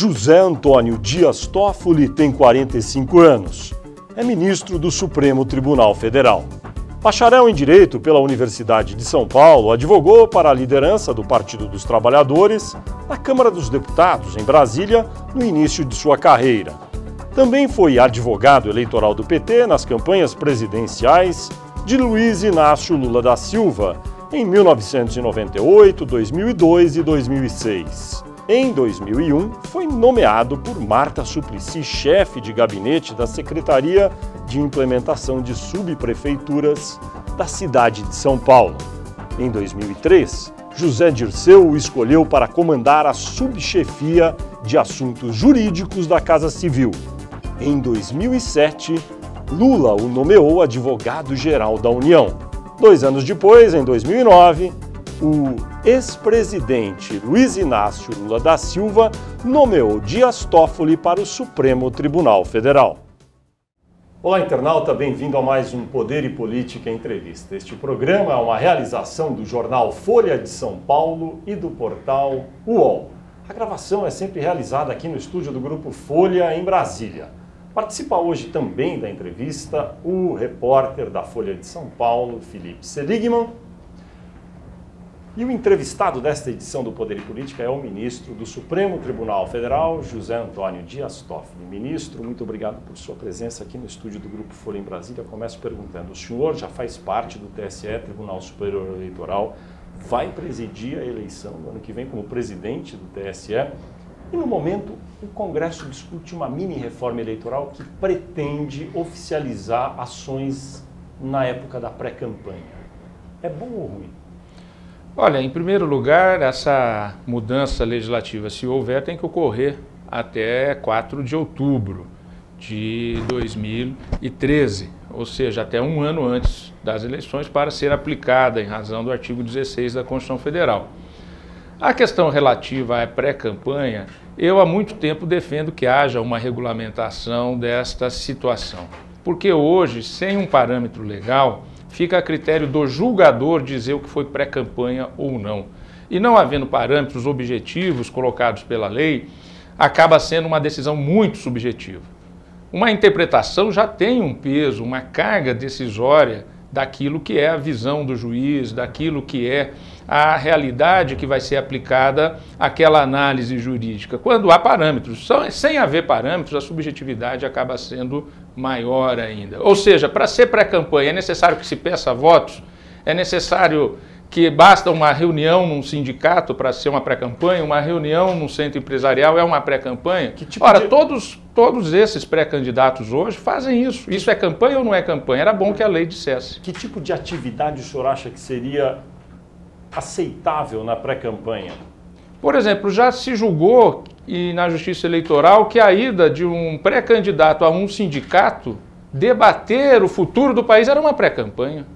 José Antônio Dias Toffoli tem 45 anos. É ministro do Supremo Tribunal Federal. Bacharel em Direito pela Universidade de São Paulo, advogou para a liderança do Partido dos Trabalhadores na Câmara dos Deputados, em Brasília, no início de sua carreira. Também foi advogado eleitoral do PT nas campanhas presidenciais de Luiz Inácio Lula da Silva em 1998, 2002 e 2006. Em 2001, foi nomeado por Marta Suplicy chefe de gabinete da Secretaria de Implementação de Subprefeituras da cidade de São Paulo. Em 2003, José Dirceu o escolheu para comandar a subchefia de assuntos jurídicos da Casa Civil. Em 2007, Lula o nomeou advogado-geral da União. Dois anos depois, em 2009, o ex-presidente Luiz Inácio Lula da Silva nomeou Dias Toffoli para o Supremo Tribunal Federal. Olá, internauta, bem-vindo a mais um Poder e Política Entrevista. Este programa é uma realização do jornal Folha de São Paulo e do portal UOL. A gravação é sempre realizada aqui no estúdio do Grupo Folha, em Brasília. Participa hoje também da entrevista o repórter da Folha de São Paulo, Felipe Seligman, e o entrevistado desta edição do Poder e Política é o ministro do Supremo Tribunal Federal, José Antônio Dias Toffoli. Ministro, muito obrigado por sua presença aqui no estúdio do Grupo Folha em Brasília. Começo perguntando: o senhor já faz parte do TSE, Tribunal Superior Eleitoral, vai presidir a eleição no ano que vem como presidente do TSE? E no momento, o Congresso discute uma mini reforma eleitoral que pretende oficializar ações na época da pré-campanha. É bom ou ruim? Olha, em primeiro lugar, essa mudança legislativa, se houver, tem que ocorrer até 4 de outubro de 2013, ou seja, até um ano antes das eleições, para ser aplicada em razão do artigo 16 da Constituição Federal. A questão relativa à pré-campanha, eu há muito tempo defendo que haja uma regulamentação desta situação, porque hoje, sem um parâmetro legal, fica a critério do julgador dizer o que foi pré-campanha ou não. E não havendo parâmetros objetivos colocados pela lei, acaba sendo uma decisão muito subjetiva. Uma interpretação já tem um peso, uma carga decisória daquilo que é a visão do juiz, daquilo que é a realidade que vai ser aplicada àquela análise jurídica. Quando há parâmetros, sem haver parâmetros, a subjetividade acaba sendo maior ainda. Ou seja, para ser pré-campanha é necessário que se peça votos, é necessário que basta uma reunião num sindicato para ser uma pré-campanha, uma reunião num centro empresarial é uma pré-campanha. Tipo Ora, de... todos, todos esses pré-candidatos hoje fazem isso. Isso é campanha ou não é campanha? Era bom que a lei dissesse. Que tipo de atividade o senhor acha que seria aceitável na pré-campanha? Por exemplo, já se julgou e na Justiça Eleitoral que a ida de um pré-candidato a um sindicato debater o futuro do país era uma pré-campanha.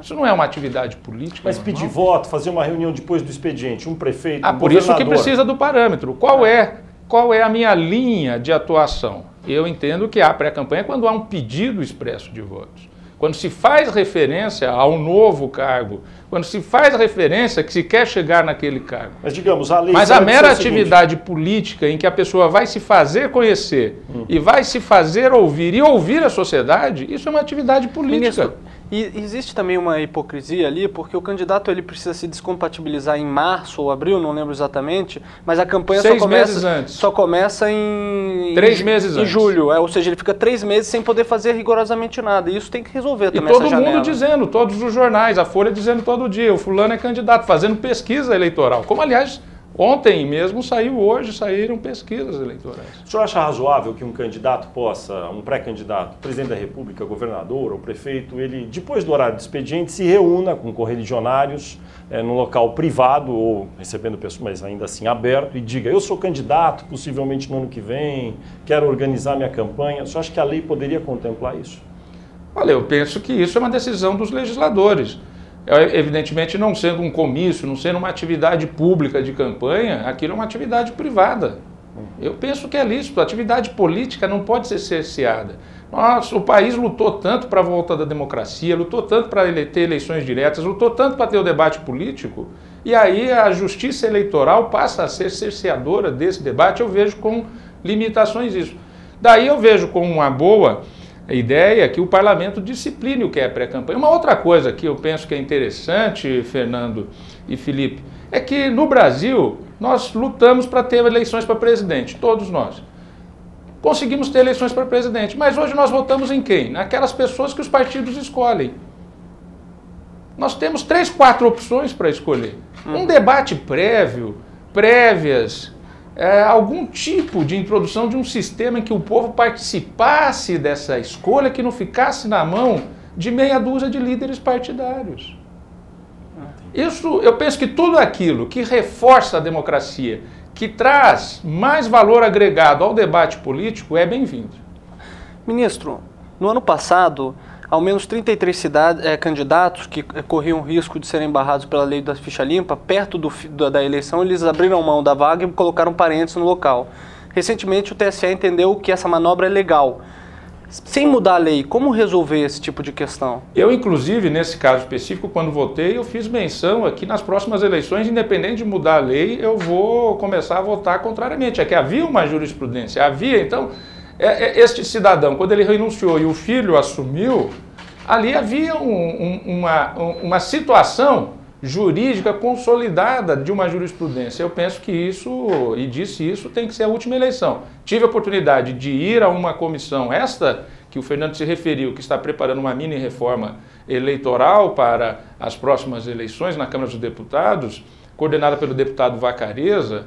Isso não é uma atividade política. Mas pedir voto, fazer uma reunião depois do expediente, um prefeito, ah, um por isso que precisa do parâmetro. Qual é, qual é a minha linha de atuação? Eu entendo que há pré-campanha quando há um pedido expresso de votos. Quando se faz referência a um novo cargo, quando se faz referência que se quer chegar naquele cargo. Mas digamos, a lei Mas a mera atividade política em que a pessoa vai se fazer conhecer hum. e vai se fazer ouvir e ouvir a sociedade, isso é uma atividade política. Ministro, e existe também uma hipocrisia ali, porque o candidato ele precisa se descompatibilizar em março ou abril, não lembro exatamente, mas a campanha Seis só começa, meses antes. só começa em três meses em antes. julho, é, ou seja, ele fica três meses sem poder fazer rigorosamente nada. E isso tem que resolver também. E todo mundo dizendo, todos os jornais, a Folha dizendo todo dia, o fulano é candidato, fazendo pesquisa eleitoral. Como aliás Ontem mesmo saiu, hoje saíram pesquisas eleitorais. O senhor acha razoável que um candidato possa, um pré-candidato, presidente da República, governador ou prefeito, ele, depois do horário de expediente, se reúna com correligionários é, num local privado ou recebendo pessoas, mas ainda assim aberto, e diga: Eu sou candidato, possivelmente no ano que vem, quero organizar minha campanha. O senhor acha que a lei poderia contemplar isso? Olha, eu penso que isso é uma decisão dos legisladores. É, evidentemente, não sendo um comício, não sendo uma atividade pública de campanha, aquilo é uma atividade privada. Eu penso que é lícito. A atividade política não pode ser cerceada. Nossa, o país lutou tanto para a volta da democracia, lutou tanto para ter eleições diretas, lutou tanto para ter o debate político. E aí a justiça eleitoral passa a ser cerceadora desse debate. Eu vejo com limitações isso. Daí eu vejo como uma boa ideia que o parlamento discipline o que é pré-campanha. Uma outra coisa que eu penso que é interessante, Fernando e Felipe, é que no Brasil nós lutamos para ter eleições para presidente, todos nós. Conseguimos ter eleições para presidente, mas hoje nós votamos em quem? Naquelas pessoas que os partidos escolhem. Nós temos três, quatro opções para escolher. Um debate prévio, prévias, é, algum tipo de introdução de um sistema em que o povo participasse dessa escolha, que não ficasse na mão de meia dúzia de líderes partidários. Isso, eu penso que tudo aquilo que reforça a democracia, que traz mais valor agregado ao debate político, é bem-vindo. Ministro, no ano passado, ao menos 33 cidades, é, candidatos que corriam risco de serem barrados pela lei da ficha limpa, perto do, da, da eleição, eles abriram mão da vaga e colocaram parentes no local. Recentemente, o TSE entendeu que essa manobra é legal. Sem mudar a lei, como resolver esse tipo de questão? Eu, inclusive, nesse caso específico, quando votei, eu fiz menção aqui nas próximas eleições, independente de mudar a lei, eu vou começar a votar contrariamente. É que havia uma jurisprudência, havia, então, este cidadão, quando ele renunciou e o filho assumiu, ali havia um, um, uma, uma situação jurídica consolidada de uma jurisprudência. Eu penso que isso, e disse isso, tem que ser a última eleição. Tive a oportunidade de ir a uma comissão, esta que o Fernando se referiu, que está preparando uma mini reforma eleitoral para as próximas eleições na Câmara dos Deputados, coordenada pelo deputado Vacareza,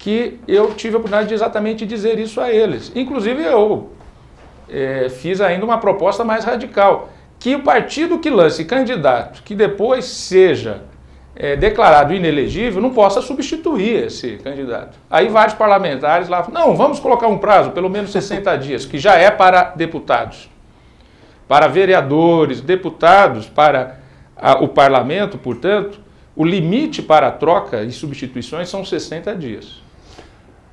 que eu tive a oportunidade de exatamente dizer isso a eles. Inclusive eu é, fiz ainda uma proposta mais radical que o partido que lance candidato que depois seja é, declarado inelegível não possa substituir esse candidato. Aí vários parlamentares lá não, vamos colocar um prazo, pelo menos 60 dias, que já é para deputados, para vereadores, deputados, para a, o parlamento, portanto, o limite para a troca e substituições são 60 dias.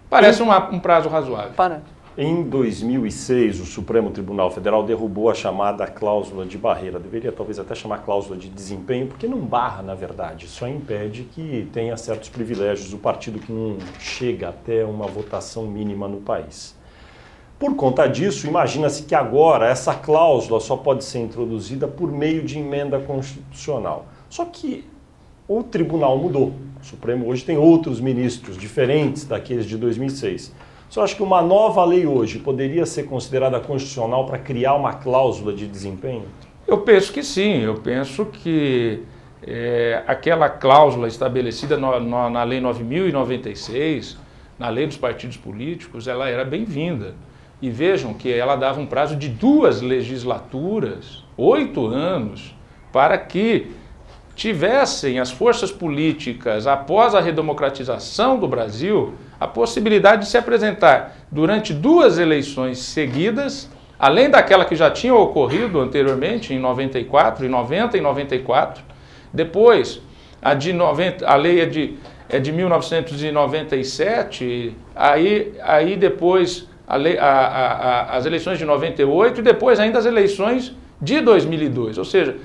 Parece uma, um prazo razoável. Para. Em 2006, o Supremo Tribunal Federal derrubou a chamada cláusula de barreira. Deveria talvez até chamar cláusula de desempenho, porque não barra, na verdade, só impede que tenha certos privilégios o partido que não chega até uma votação mínima no país. Por conta disso, imagina-se que agora essa cláusula só pode ser introduzida por meio de emenda constitucional. Só que o tribunal mudou. O Supremo hoje tem outros ministros diferentes daqueles de 2006. Você acha que uma nova lei hoje poderia ser considerada constitucional para criar uma cláusula de desempenho? Eu penso que sim. Eu penso que é, aquela cláusula estabelecida no, no, na Lei 9.096, na Lei dos Partidos Políticos, ela era bem-vinda. E vejam que ela dava um prazo de duas legislaturas, oito anos, para que tivessem as forças políticas, após a redemocratização do Brasil, a possibilidade de se apresentar durante duas eleições seguidas, além daquela que já tinha ocorrido anteriormente, em 94, em 90 e 94. Depois, a, de 90, a lei é de, é de 1997, aí, aí depois a lei, a, a, as eleições de 98 e depois ainda as eleições de 2002. Ou seja,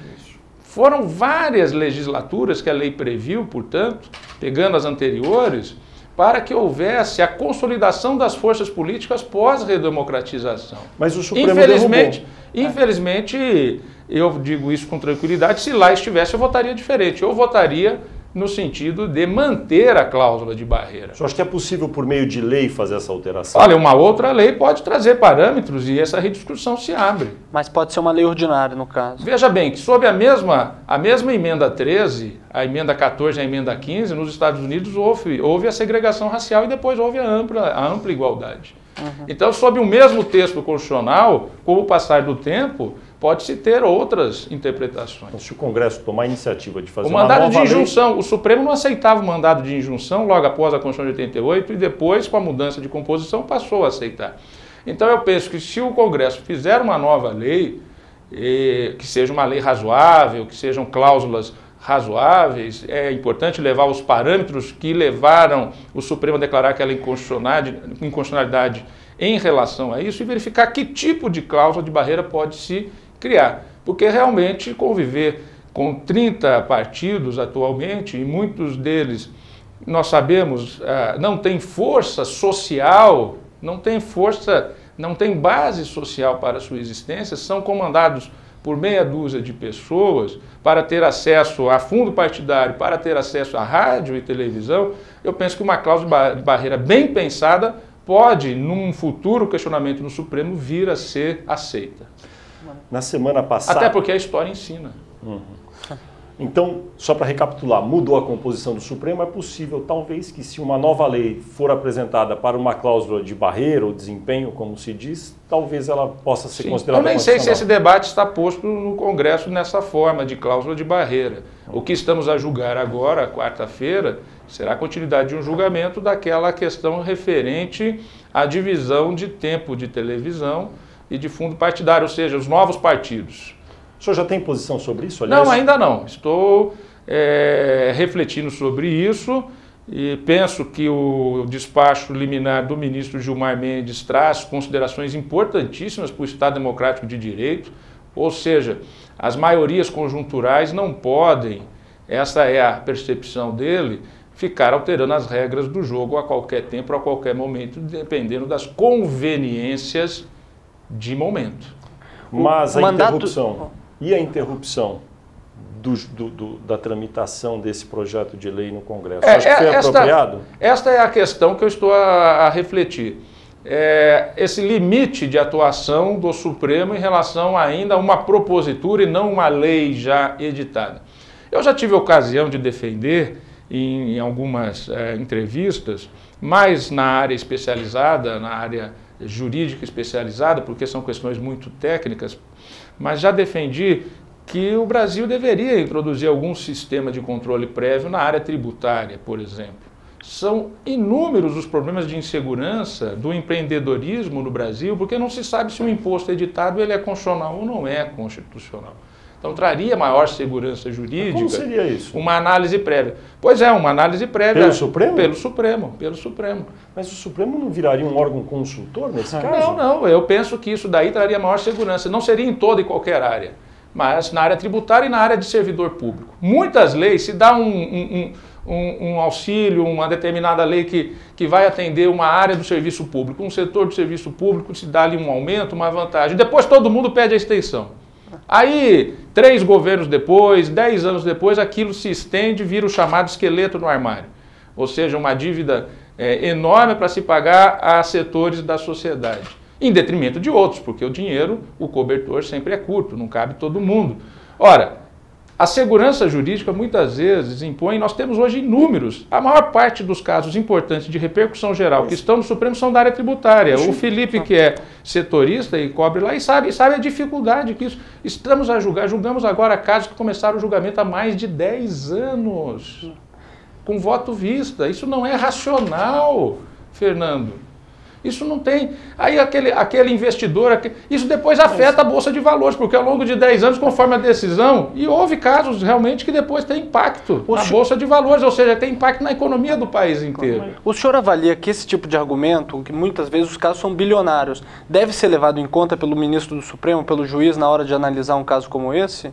foram várias legislaturas que a lei previu, portanto, pegando as anteriores, para que houvesse a consolidação das forças políticas pós-redemocratização. Mas o Supremo infelizmente, derrubou. infelizmente, eu digo isso com tranquilidade, se lá estivesse eu votaria diferente. Eu votaria no sentido de manter a cláusula de barreira. Você acha que é possível, por meio de lei, fazer essa alteração? Olha, uma outra lei pode trazer parâmetros e essa rediscussão se abre. Mas pode ser uma lei ordinária, no caso. Veja bem, que sob a mesma, a mesma emenda 13, a emenda 14 e a emenda 15, nos Estados Unidos houve, houve a segregação racial e depois houve a ampla, a ampla igualdade. Uhum. Então, sob o mesmo texto constitucional, com o passar do tempo, pode-se ter outras interpretações. Então, se o Congresso tomar a iniciativa de fazer o mandado de injunção, lei... o Supremo não aceitava o mandado de injunção logo após a Constituição de 88 e depois, com a mudança de composição, passou a aceitar. Então eu penso que se o Congresso fizer uma nova lei, eh, que seja uma lei razoável, que sejam cláusulas razoáveis, é importante levar os parâmetros que levaram o Supremo a declarar aquela inconstitucionalidade, inconstitucionalidade em relação a isso e verificar que tipo de cláusula de barreira pode se criar. Porque realmente conviver com 30 partidos atualmente, e muitos deles, nós sabemos, uh, não tem força social, não tem força, não tem base social para sua existência, são comandados por meia dúzia de pessoas para ter acesso a fundo partidário, para ter acesso a rádio e televisão, eu penso que uma cláusula de barreira bem pensada pode, num futuro questionamento no Supremo, vir a ser aceita. Na semana passada. Até porque a história ensina. Uhum. Então, só para recapitular, mudou a composição do Supremo, é possível, talvez, que se uma nova lei for apresentada para uma cláusula de barreira ou desempenho, como se diz, talvez ela possa ser Sim. considerada. Eu nem sei se esse debate está posto no Congresso nessa forma de cláusula de barreira. O que estamos a julgar agora, quarta-feira, será a continuidade de um julgamento daquela questão referente à divisão de tempo de televisão e de fundo partidário, ou seja, os novos partidos. O senhor já tem posição sobre isso? Aliás? Não, ainda não. Estou é, refletindo sobre isso e penso que o despacho liminar do ministro Gilmar Mendes traz considerações importantíssimas para o Estado Democrático de Direito, ou seja, as maiorias conjunturais não podem, essa é a percepção dele, ficar alterando as regras do jogo a qualquer tempo, a qualquer momento, dependendo das conveniências de momento. Mas a mandato... interrupção e a interrupção do, do, do, da tramitação desse projeto de lei no Congresso? É, Acho que foi esta, apropriado? Esta é a questão que eu estou a, a refletir. É, esse limite de atuação do Supremo em relação ainda a uma propositura e não uma lei já editada. Eu já tive ocasião de defender em, em algumas é, entrevistas, mais na área especializada, na área jurídica especializada, porque são questões muito técnicas, mas já defendi que o Brasil deveria introduzir algum sistema de controle prévio na área tributária, por exemplo. São inúmeros os problemas de insegurança do empreendedorismo no Brasil, porque não se sabe se o imposto editado ele é constitucional ou não é constitucional. Então traria maior segurança jurídica. Como seria isso? Uma análise prévia. Pois é, uma análise prévia. Pelo Supremo? Pelo Supremo, pelo Supremo. Mas o Supremo não viraria um órgão consultor nesse caso? Não, não. Eu penso que isso daí traria maior segurança. Não seria em toda e qualquer área, mas na área tributária e na área de servidor público. Muitas leis, se dá um, um, um, um auxílio, uma determinada lei que, que vai atender uma área do serviço público, um setor do serviço público, se dá ali um aumento, uma vantagem. Depois todo mundo pede a extensão. Aí, três governos depois, dez anos depois, aquilo se estende e vira o chamado esqueleto no armário. Ou seja, uma dívida é, enorme para se pagar a setores da sociedade, em detrimento de outros, porque o dinheiro, o cobertor sempre é curto, não cabe todo mundo. Ora, a segurança jurídica muitas vezes impõe, nós temos hoje inúmeros, a maior parte dos casos importantes de repercussão geral que estão no Supremo são da área tributária. O Felipe, que é setorista e cobre lá, e sabe, sabe a dificuldade que isso. Estamos a julgar, julgamos agora casos que começaram o julgamento há mais de 10 anos, com voto vista. Isso não é racional, Fernando. Isso não tem. Aí aquele, aquele investidor, isso depois afeta a Bolsa de Valores, porque ao longo de 10 anos, conforme a decisão, e houve casos realmente que depois tem impacto o na senhor... Bolsa de Valores, ou seja, tem impacto na economia do país inteiro. O senhor avalia que esse tipo de argumento, que muitas vezes os casos são bilionários, deve ser levado em conta pelo ministro do Supremo, pelo juiz, na hora de analisar um caso como esse?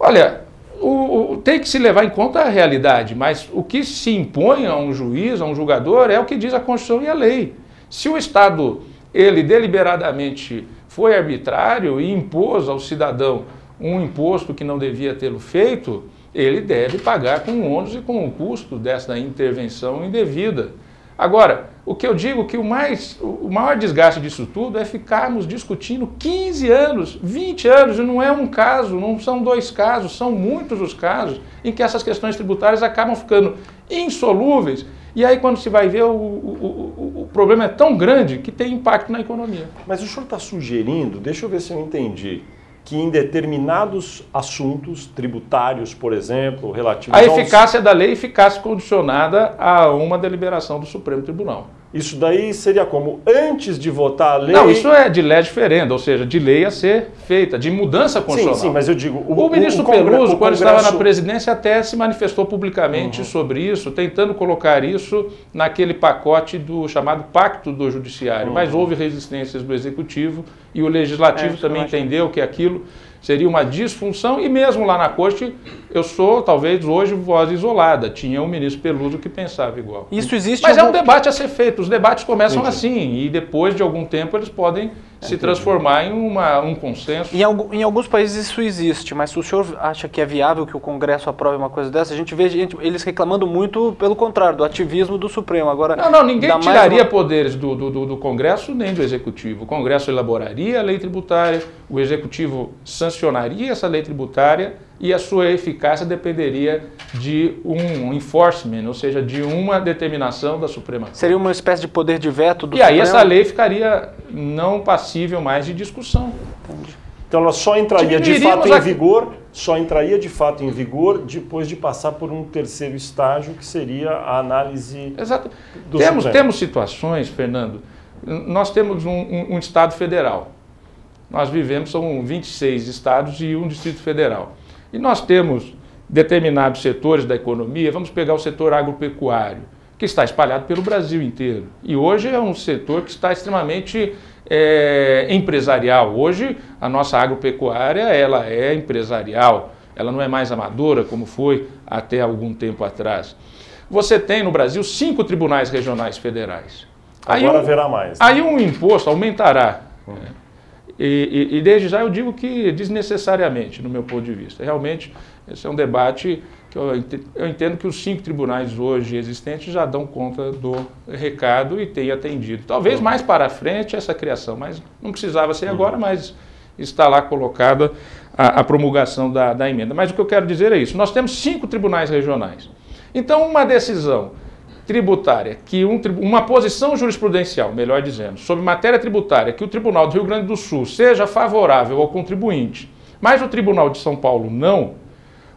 Olha, o, o, tem que se levar em conta a realidade, mas o que se impõe a um juiz, a um julgador, é o que diz a Constituição e a lei. Se o Estado, ele deliberadamente foi arbitrário e impôs ao cidadão um imposto que não devia tê-lo feito, ele deve pagar com o ônus e com o custo dessa intervenção indevida. Agora, o que eu digo que o, mais, o maior desgaste disso tudo é ficarmos discutindo 15 anos, 20 anos, e não é um caso, não são dois casos, são muitos os casos em que essas questões tributárias acabam ficando insolúveis e aí, quando se vai ver, o, o, o, o problema é tão grande que tem impacto na economia. Mas o senhor está sugerindo, deixa eu ver se eu entendi, que em determinados assuntos tributários, por exemplo, relativos A eficácia aos... da lei ficasse condicionada a uma deliberação do Supremo Tribunal. Isso daí seria como antes de votar a lei. Não, isso é de lei diferente, ou seja, de lei a ser feita, de mudança constitucional. Sim, sim, mas eu digo. O, o ministro o, o Peluso, quando estava na presidência, até se manifestou publicamente uhum. sobre isso, tentando colocar isso naquele pacote do chamado Pacto do Judiciário. Uhum. Mas houve resistências do Executivo e o Legislativo é, também entendeu que aquilo Seria uma disfunção e mesmo lá na corte eu sou talvez hoje voz isolada. Tinha um ministro Peluso que pensava igual. Isso existe. Mas algum... é um debate a ser feito. Os debates começam Entendi. assim e depois de algum tempo eles podem se transformar em uma, um consenso. Em, em, alguns países isso existe, mas se o senhor acha que é viável que o Congresso aprove uma coisa dessa, a gente vê gente, eles reclamando muito pelo contrário, do ativismo do Supremo. Agora, não, não, ninguém tiraria uma... poderes do, do, do, Congresso nem do Executivo. O Congresso elaboraria a lei tributária, o Executivo sancionaria essa lei tributária e a sua eficácia dependeria de um enforcement, ou seja, de uma determinação da Suprema Corte. Seria uma espécie de poder de veto do E Supremo? aí essa lei ficaria não passível mais de discussão. Entendi. Então ela só entraria de fato em vigor, só entraria de fato em vigor depois de passar por um terceiro estágio que seria a análise Exato. do temos, Supremo. Temos situações, Fernando, nós temos um, um, um Estado federal. Nós vivemos, são 26 estados e um Distrito Federal. E nós temos determinados setores da economia, vamos pegar o setor agropecuário, que está espalhado pelo Brasil inteiro. E hoje é um setor que está extremamente é, empresarial. Hoje a nossa agropecuária ela é empresarial, ela não é mais amadora como foi até algum tempo atrás. Você tem no Brasil cinco tribunais regionais federais. Agora aí um, haverá mais. Né? Aí um imposto aumentará. Uhum. E, e, e, desde já eu digo que desnecessariamente, no meu ponto de vista. Realmente, esse é um debate que eu, entendo que os cinco tribunais hoje existentes já dão conta do recado e têm atendido. Talvez mais para frente essa criação, mas não precisava ser agora, mas está lá colocada a, a promulgação da, da emenda. Mas o que eu quero dizer é isso: nós temos cinco tribunais regionais. Então, uma decisão tributária, que um, uma posição jurisprudencial, melhor dizendo, sobre matéria tributária, que o Tribunal do Rio Grande do Sul seja favorável ao contribuinte, mas o Tribunal de São Paulo não,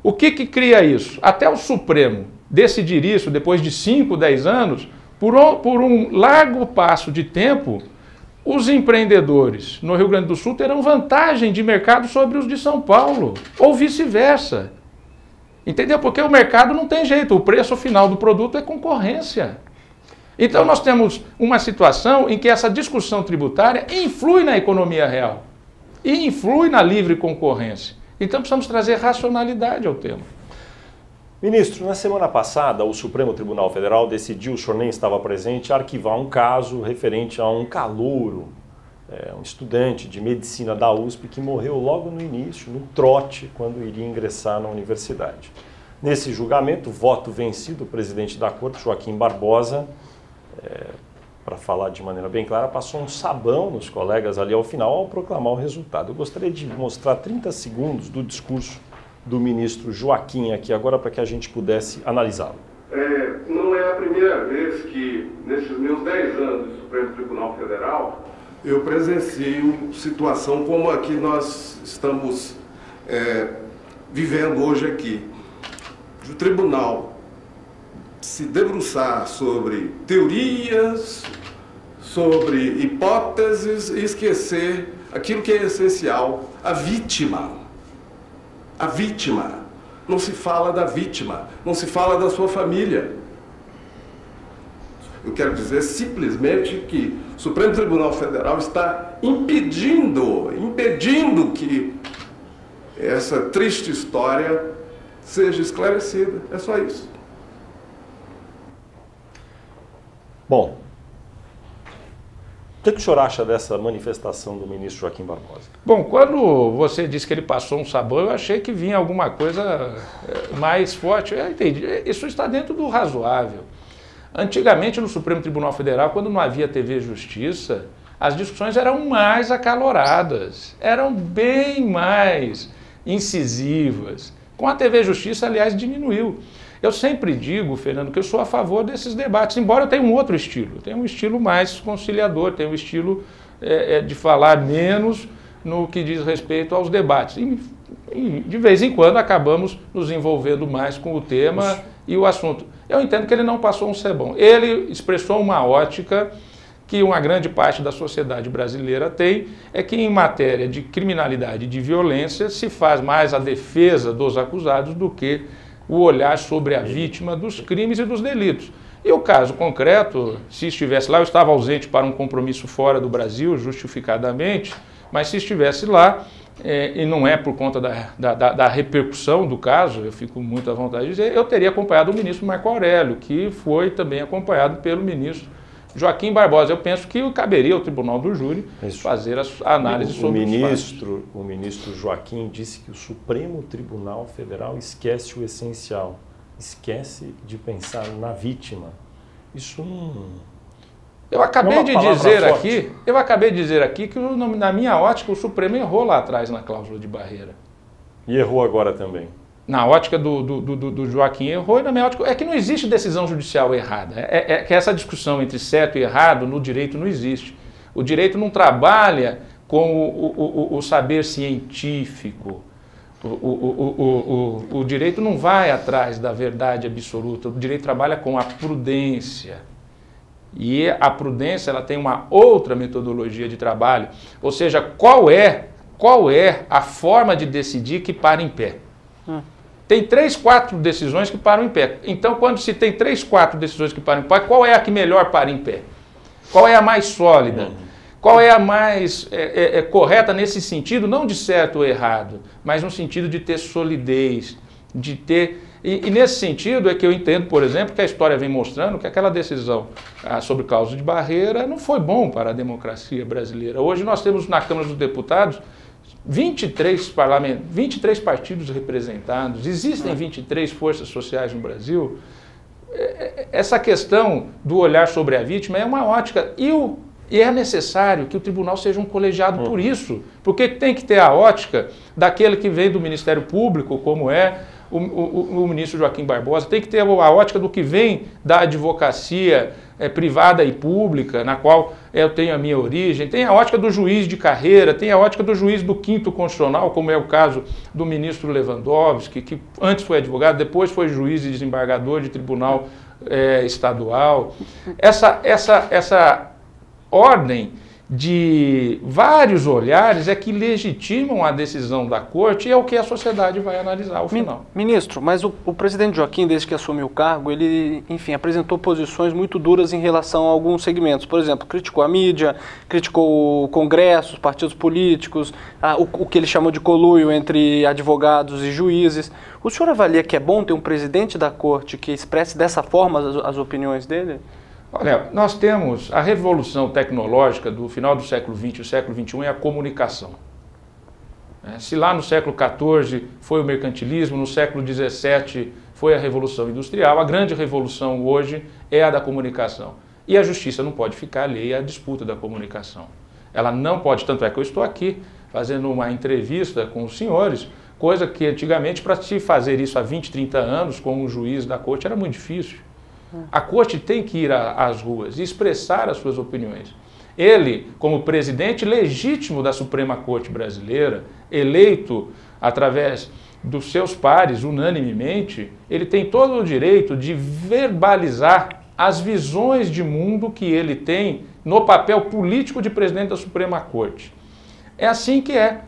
o que, que cria isso? Até o Supremo decidir isso depois de 5, 10 anos, por um, por um largo passo de tempo, os empreendedores no Rio Grande do Sul terão vantagem de mercado sobre os de São Paulo, ou vice-versa. Entendeu? Porque o mercado não tem jeito, o preço final do produto é concorrência. Então nós temos uma situação em que essa discussão tributária influi na economia real e influi na livre concorrência. Então precisamos trazer racionalidade ao tema. Ministro, na semana passada, o Supremo Tribunal Federal decidiu, o senhor nem estava presente, arquivar um caso referente a um calouro, é, um estudante de medicina da USP que morreu logo no início, no trote, quando iria ingressar na universidade. Nesse julgamento, voto vencido, o presidente da corte, Joaquim Barbosa, é, para falar de maneira bem clara, passou um sabão nos colegas ali ao final ao proclamar o resultado. Eu gostaria de mostrar 30 segundos do discurso do ministro Joaquim aqui agora para que a gente pudesse analisá-lo. É, não é a primeira vez que, nesses meus 10 anos do Supremo Tribunal Federal, eu presencio situação como a que nós estamos é, vivendo hoje aqui. O tribunal se debruçar sobre teorias, sobre hipóteses e esquecer aquilo que é essencial, a vítima. A vítima. Não se fala da vítima, não se fala da sua família. Eu quero dizer simplesmente que o Supremo Tribunal Federal está impedindo, impedindo que essa triste história seja esclarecida. É só isso. Bom, o que, o senhor acha dessa manifestação do ministro Joaquim Barbosa? Bom, quando você disse que ele passou um sabão, eu achei que vinha alguma coisa eh, mais forte. Eu entendi. Isso está dentro do razoável. Antigamente, no Supremo Tribunal Federal, quando não havia TV Justiça, as discussões eram mais acaloradas, eram bem mais incisivas. Com a TV Justiça, aliás, diminuiu. Eu sempre digo, Fernando, que eu sou a favor desses debates, embora eu tenha um outro estilo. Eu tenho um estilo mais conciliador, tenho um estilo é, é, de falar menos no que diz respeito aos debates. E, e, de vez em quando acabamos nos envolvendo mais com o tema e o assunto. Eu entendo que ele não passou um sebom. Ele expressou uma ótica que uma grande parte da sociedade brasileira tem, é que em matéria de criminalidade e de violência se faz mais a defesa dos acusados do que o olhar sobre a vítima dos crimes e dos delitos. E o caso concreto, se estivesse lá, eu estava ausente para um compromisso fora do Brasil, justificadamente, mas se estivesse lá, é, e não é por conta da, da, da, repercussão do caso, eu fico muito à vontade de dizer, eu teria acompanhado o ministro Marco Aurélio, que foi também acompanhado pelo ministro Joaquim Barbosa. Eu penso que caberia ao Tribunal do Júri Isso. fazer as análises o, sobre o ministro, O ministro Joaquim disse que o Supremo Tribunal Federal esquece o essencial, esquece de pensar na vítima. Isso não eu acabei de dizer forte. aqui, eu acabei de dizer aqui que na minha ótica o Supremo errou lá atrás na cláusula de barreira. E errou agora também. Na ótica do, do, do, do Joaquim errou e na minha ótica é que não existe decisão judicial errada. É, é, que essa discussão entre certo e errado no direito não existe. O direito não trabalha com o, o, o, o saber científico. O, o, o, o direito não vai atrás da verdade absoluta. O direito trabalha com a prudência. E a prudência ela tem uma outra metodologia de trabalho, ou seja, qual é qual é a forma de decidir que para em pé. Hum. Tem três, quatro decisões que param em pé. Então, quando se tem três, quatro decisões que param em pé, qual é a que melhor para em pé? Qual é a mais sólida? Hum. Qual é a mais é, é, é, correta nesse sentido, não de certo ou errado, mas no sentido de ter solidez, de ter e, e, nesse sentido é que eu entendo, por exemplo, que a história vem mostrando que aquela decisão ah, sobre causa de barreira não foi bom para a democracia brasileira. Hoje nós temos na Câmara dos Deputados 23, parlament... 23 partidos representados, existem 23 forças sociais no Brasil. É, é, essa questão do olhar sobre a vítima é uma ótica. E, o... e é necessário que o tribunal seja um colegiado por isso, porque tem que ter a ótica daquele que vem do Ministério Público, como é o, o, o, ministro Joaquim Barbosa, tem que ter a ótica do que vem da advocacia é, privada e pública, na qual eu tenho a minha origem, tem a ótica do juiz de carreira, tem a ótica do juiz do quinto constitucional, como é o caso do ministro Lewandowski, que antes foi advogado, depois foi juiz e desembargador de tribunal é, estadual. Essa, essa, essa ordem de vários olhares é que legitimam a decisão da corte e é o que a sociedade vai analisar ao final. Ministro, mas o, o, presidente Joaquim, desde que assumiu o cargo, ele, enfim, apresentou posições muito duras em relação a alguns segmentos. Por exemplo, criticou a mídia, criticou o Congresso, os partidos políticos, a, o, o que ele chamou de coluio entre advogados e juízes. O senhor avalia que é bom ter um presidente da corte que expresse dessa forma as, as opiniões dele? Olha, nós temos a revolução tecnológica do final do século XX e o século XXI é a comunicação. É, se lá no século XIV foi o mercantilismo, no século XVII foi a revolução industrial, a grande revolução hoje é a da comunicação. E a justiça não pode ficar alheia à disputa da comunicação. Ela não pode, tanto é que eu estou aqui fazendo uma entrevista com os senhores, coisa que antigamente, para se fazer isso há 20, 30 anos com um juiz da corte, era muito difícil. A corte tem que ir às ruas e expressar as suas opiniões. Ele, como presidente legítimo da Suprema Corte Brasileira, eleito através dos seus pares unanimemente, ele tem todo o direito de verbalizar as visões de mundo que ele tem no papel político de presidente da Suprema Corte. É assim que é.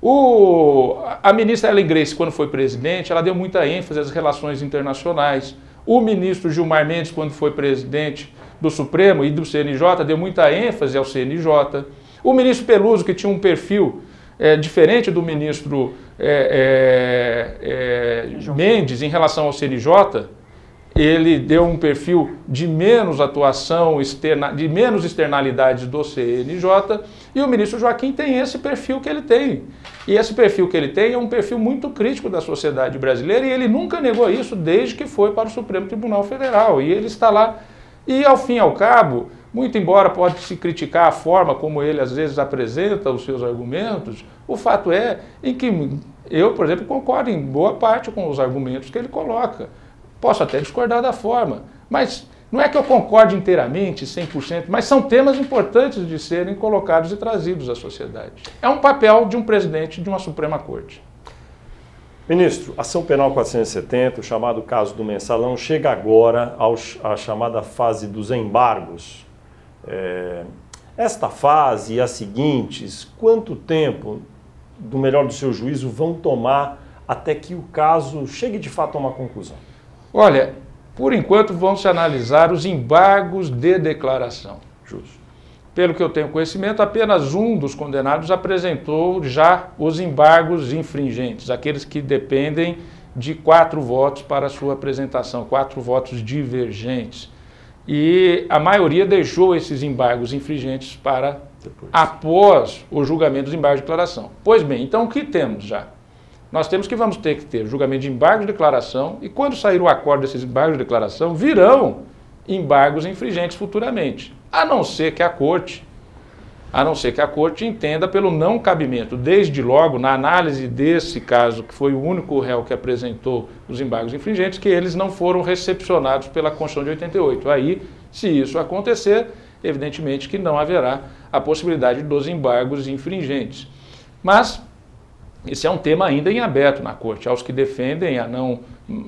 O, a ministra Ellen Grace, quando foi presidente, ela deu muita ênfase às relações internacionais, o ministro Gilmar Mendes, quando foi presidente do Supremo e do CNJ, deu muita ênfase ao CNJ. O ministro Peluso, que tinha um perfil é, diferente do ministro é, é, Mendes em relação ao CNJ, ele deu um perfil de menos atuação, externa, de menos externalidades do CNJ, e o ministro Joaquim tem esse perfil que ele tem. E esse perfil que ele tem é um perfil muito crítico da sociedade brasileira, e ele nunca negou isso desde que foi para o Supremo Tribunal Federal. E ele está lá. E ao fim e ao cabo, muito embora pode se criticar a forma como ele às vezes apresenta os seus argumentos, o fato é em que eu, por exemplo, concordo em boa parte com os argumentos que ele coloca. Posso até discordar da forma, mas não é que eu concorde inteiramente, 100%, mas são temas importantes de serem colocados e trazidos à sociedade. É um papel de um presidente de uma Suprema Corte. Ministro, ação penal 470, o chamado caso do mensalão, chega agora à chamada fase dos embargos. É, esta fase e as seguintes, quanto tempo, do melhor do seu juízo, vão tomar até que o caso chegue de fato a uma conclusão? Olha, por enquanto vão se analisar os embargos de declaração. Justo. pelo que eu tenho conhecimento, apenas um dos condenados apresentou já os embargos infringentes, aqueles que dependem de quatro votos para sua apresentação, quatro votos divergentes. E a maioria deixou esses embargos infringentes para Depois. após o julgamento dos embargos de declaração. Pois bem, então o que temos já? Nós temos que vamos ter que ter julgamento de embargo de declaração e quando sair o acordo desses embargos de declaração, virão embargos infringentes futuramente. A não ser que a corte, a não ser que a corte entenda pelo não cabimento, desde logo na análise desse caso, que foi o único réu que apresentou os embargos infringentes, que eles não foram recepcionados pela Constituição de 88. Aí, se isso acontecer, evidentemente que não haverá a possibilidade dos embargos infringentes. Mas esse é um tema ainda em aberto na corte, aos que defendem a não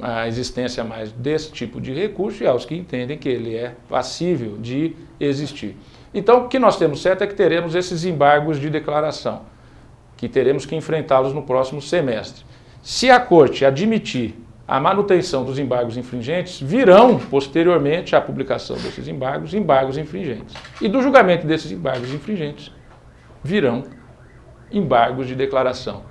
a existência mais desse tipo de recurso e aos que entendem que ele é passível de existir. Então, o que nós temos certo é que teremos esses embargos de declaração, que teremos que enfrentá-los no próximo semestre. Se a corte admitir a manutenção dos embargos infringentes, virão, posteriormente à publicação desses embargos, embargos infringentes. E do julgamento desses embargos infringentes, virão embargos de declaração.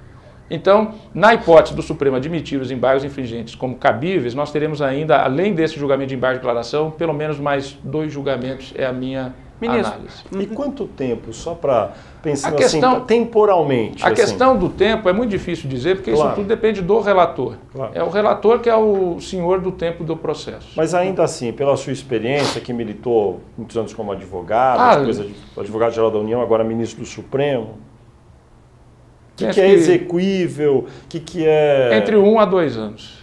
Então, na hipótese do Supremo admitir os embargos infringentes como cabíveis, nós teremos ainda, além desse julgamento de embargo de declaração, pelo menos mais dois julgamentos, é a minha Ministro, análise. E quanto tempo, só para pensar assim, temporalmente? A assim. questão do tempo é muito difícil dizer, porque claro. isso tudo depende do relator. Claro. É o relator que é o senhor do tempo do processo. Mas ainda assim, pela sua experiência, que militou muitos anos como advogado, ah, advogado-geral da União, agora ministro do Supremo, o que, que, é execuível? O que, que é. Entre um a dois anos.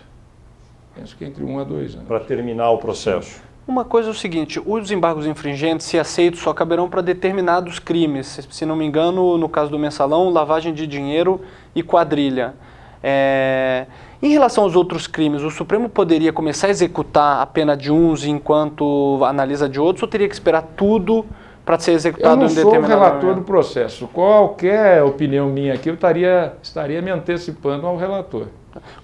Penso que entre um a dois anos. Para terminar o processo. Uma coisa é o seguinte: os embargos infringentes, se aceitos, só caberão para determinados crimes. Se não me engano, no caso do mensalão, lavagem de dinheiro e quadrilha. É... Em relação aos outros crimes, o Supremo poderia começar a executar a pena de uns enquanto analisa de outros, ou teria que esperar tudo para ser executado em determinado Eu não sou o relator do processo. Qualquer opinião minha aqui, eu estaria, estaria me antecipando ao relator.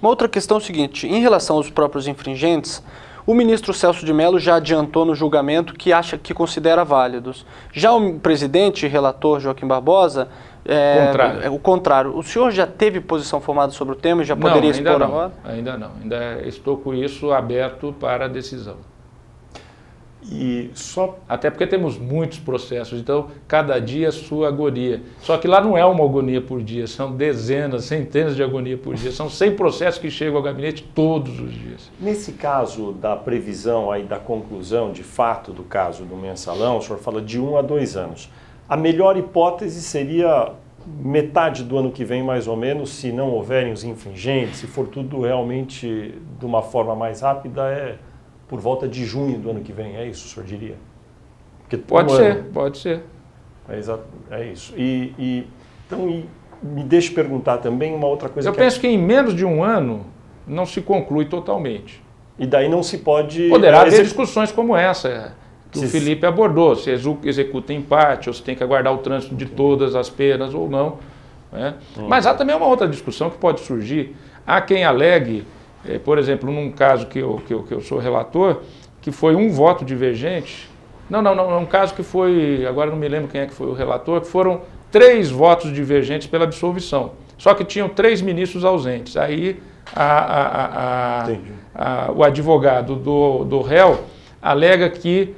Uma outra questão é o seguinte, em relação aos próprios infringentes, o ministro Celso de Mello já adiantou no julgamento que acha que considera válidos. Já o presidente relator Joaquim Barbosa é, contrário. é, o contrário. O senhor já teve posição formada sobre o tema e já poderia não, expor não, agora? Ainda não. Ainda estou com isso aberto para decisão. E só... Até porque temos muitos processos, então cada dia é sua agonia. Só que lá não é uma agonia por dia, são dezenas, centenas de agonia por dia. São 100 processos que chegam ao gabinete todos os dias. Nesse caso da previsão aí da conclusão de fato do caso do mensalão, o senhor fala de um a dois anos. A melhor hipótese seria metade do ano que vem, mais ou menos, se não houverem os infringentes, se for tudo realmente de uma forma mais rápida, é por volta de junho do ano que vem, é isso, o senhor diria? Porque pode ser, ano, pode ser. É, exato, é isso. E, e então, e me deixe perguntar também uma outra coisa. Eu que penso é... que em menos de um ano não se conclui totalmente. E daí não se pode. Poderá haver discussões como essa que se... o Felipe abordou, se executa empate, ou se tem que aguardar o trânsito de todas as penas ou não. Né? Hum. Mas há também uma outra discussão que pode surgir. Há quem alegue é, por exemplo, num caso que eu, que, eu, que eu sou relator, que foi um voto divergente. Não, não, não, é um caso que foi, agora não me lembro quem é que foi o relator, que foram três votos divergentes pela absolvição. Só que tinham três ministros ausentes. Aí a, a, a, o advogado do, do réu alega que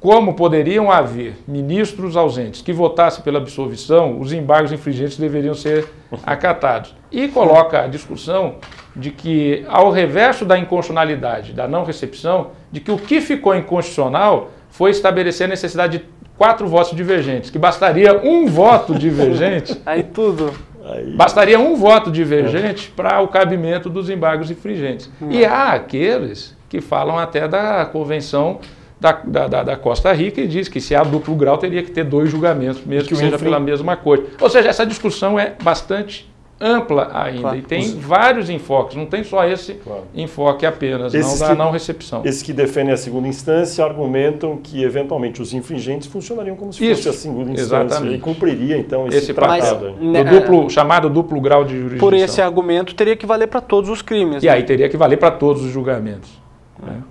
como poderiam haver ministros ausentes que votassem pela absolvição, os embargos infringentes deveriam ser acatados. E coloca a discussão de que, ao reverso da inconstitucionalidade, da não recepção, de que o que ficou inconstitucional foi estabelecer a necessidade de quatro votos divergentes, que bastaria um voto divergente. Aí tudo. Bastaria um voto divergente para o cabimento dos embargos infringentes. E há aqueles que falam até da convenção da, da, da, Costa Rica e diz que se há duplo grau teria que ter dois julgamentos, mesmo que, que seja pela mesma coisa. Ou seja, essa discussão é bastante ampla ainda claro. e tem Os... vários enfoques, não tem só esse claro. enfoque apenas, esses não da que, não recepção. Esses que defendem a segunda instância argumentam que eventualmente os infringentes funcionariam como se Isso, fosse a segunda instância Exatamente. e cumpriria então esse, esse tratado. Mas, né, duplo, chamado duplo grau de jurisdição. Por esse argumento teria que valer para todos os crimes. E né? aí teria que valer para todos os julgamentos. Né?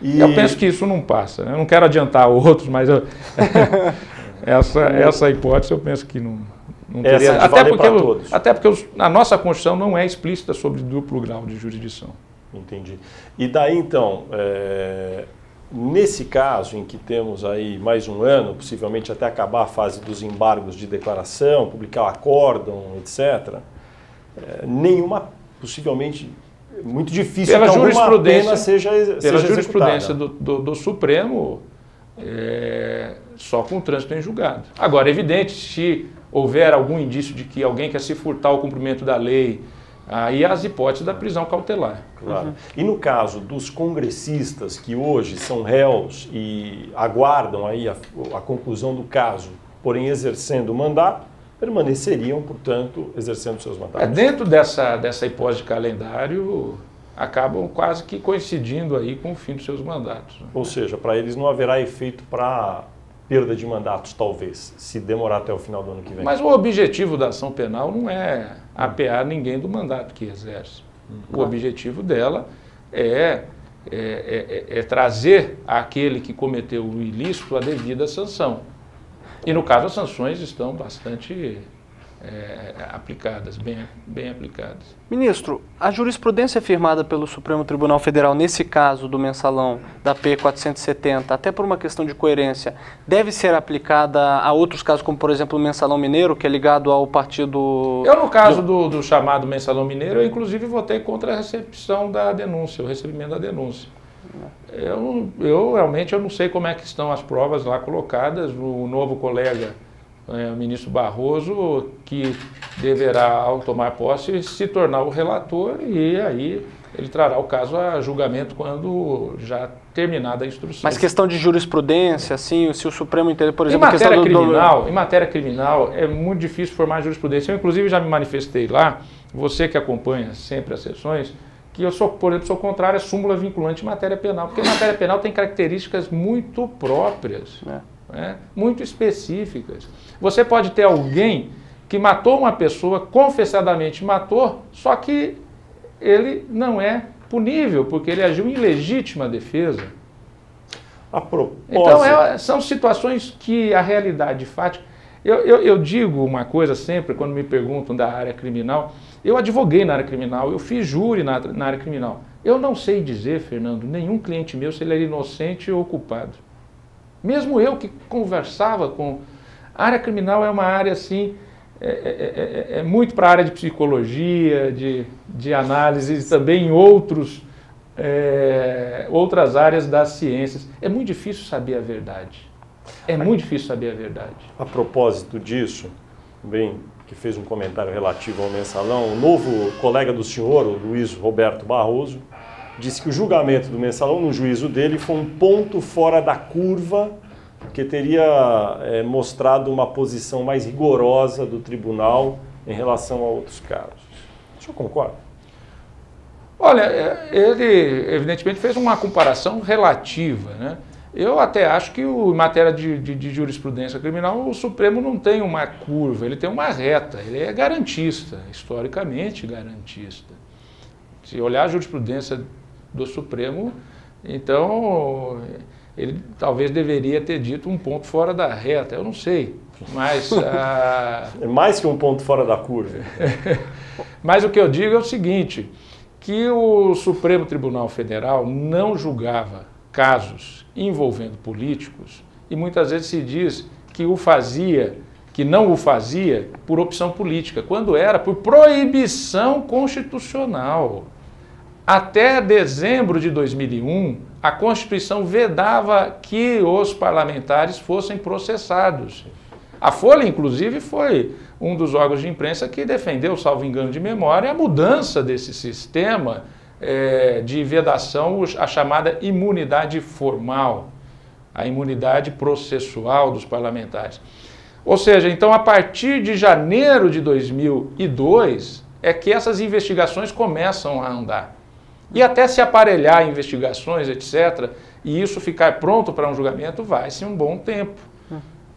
E... Eu penso que isso não passa. Né? Eu não quero adiantar outros, mas eu, essa, essa hipótese eu penso que não, não Essa teria. de Até valer porque, todos. até porque a nossa Constituição não é explícita sobre duplo grau de jurisdição. Entendi. E daí então, é, nesse caso em que temos aí mais um ano, possivelmente até acabar a fase dos embargos de declaração, publicar o acórdão, etc., é, nenhuma, possivelmente, muito difícil Pela que alguma jurisprudência- pena seja, Pela seja jurisprudência executada. do, do- do Supremo, é, só com trânsito em julgado. Agora, é evidente, se houver algum indício de que alguém quer se furtar o cumprimento da lei, aí as hipóteses da prisão cautelar. Claro. E no caso dos congressistas que hoje são réus e aguardam aí a, a conclusão do caso, porém exercendo o mandato, permaneceriam, portanto, exercendo seus É, mandatos. dentro dessa, dessa hipótese de calendário, acabam quase que coincidindo aí com o fim dos seus mandatos. né? Ou seja, para eles não haverá efeito para perda de mandatos, talvez, se demorar até o final do ano que vem. Mas o objetivo da ação penal não é apear ninguém do mandato que exerce. O objetivo dela é, é, é- é trazer àquele que cometeu o ilícito a devida sanção. E no caso, as sanções estão bastante é, aplicadas, bem, bem aplicadas. Ministro, a jurisprudência firmada pelo Supremo Tribunal Federal nesse caso do mensalão da P 470, até por uma questão de coerência, deve ser aplicada a outros casos, como por exemplo o mensalão mineiro, que é ligado ao partido. Eu, no caso do, do chamado mensalão mineiro, eu inclusive votei contra a recepção da denúncia, o recebimento da denúncia. Eu, eu realmente eu não sei como é que estão as provas lá colocadas. O novo colega, eh, o ministro Barroso, que deverá, ao tomar posse, se tornar o relator e aí ele trará o caso a julgamento quando já terminada a instrução. Mas questão de jurisprudência, assim, se o Supremo entender, por Em exemplo, questão matéria do- do. criminal, em matéria criminal é muito difícil formar jurisprudência. Eu inclusive já me manifestei lá, você que acompanha sempre as sessões, que eu sou, por exemplo, sou contrário à súmula vinculante em matéria penal, porque matéria penal tem características muito próprias, É. né, muito específicas. Você pode ter alguém que matou uma pessoa, confessadamente matou, só que ele não é punível, porque ele agiu em legítima defesa. A propósito, Então, é- são situações que a realidade fática. Eu, eu, eu digo uma coisa sempre, quando me perguntam da área criminal, eu advoguei na área criminal, eu fiz júri na, na área criminal. Eu não sei dizer, Fernando, nenhum cliente meu se ele era inocente ou culpado. Mesmo eu que conversava com. A área criminal é uma área assim. É, é- é- é muito para a área de psicologia, de, de análise, e também em outros, é, outras áreas das ciências. É muito difícil saber a verdade. É muito difícil saber a verdade. a propósito disso, bem, que fez um comentário relativo ao mensalão, o novo colega do senhor, o Luiz Roberto Barroso, disse que o julgamento do mensalão, no juízo dele, foi um ponto fora da curva, porque teria eh, mostrado uma posição mais rigorosa do tribunal em relação a outros casos. O senhor concorda? Olha, é, ele evidentemente fez uma comparação relativa, né? Eu até acho que o, em matéria de, de- de jurisprudência criminal, o Supremo não tem uma curva, ele tem uma reta, ele é garantista, historicamente garantista. Se olhar a jurisprudência do Supremo, então ele talvez deveria ter dito um ponto fora da reta, eu não sei. Mas ah, É mais que um ponto fora da curva. mas o que eu digo é o seguinte, que o Supremo Tribunal Federal não julgava casos envolvendo políticos e muitas vezes se diz que o fazia, que não o fazia por opção política, quando era por proibição constitucional. Até dezembro de 2001, a Constituição vedava que os parlamentares fossem processados. A Folha, inclusive, foi um dos órgãos de imprensa que defendeu, salvo engano de memória, a mudança desse sistema eh, de vedação, a chamada imunidade formal, a imunidade processual dos parlamentares. Ou seja, então, a partir de janeiro de 2002, é que essas investigações começam a andar. E até se aparelhar investigações, etc., e isso ficar pronto para um julgamento, vai-se um bom tempo.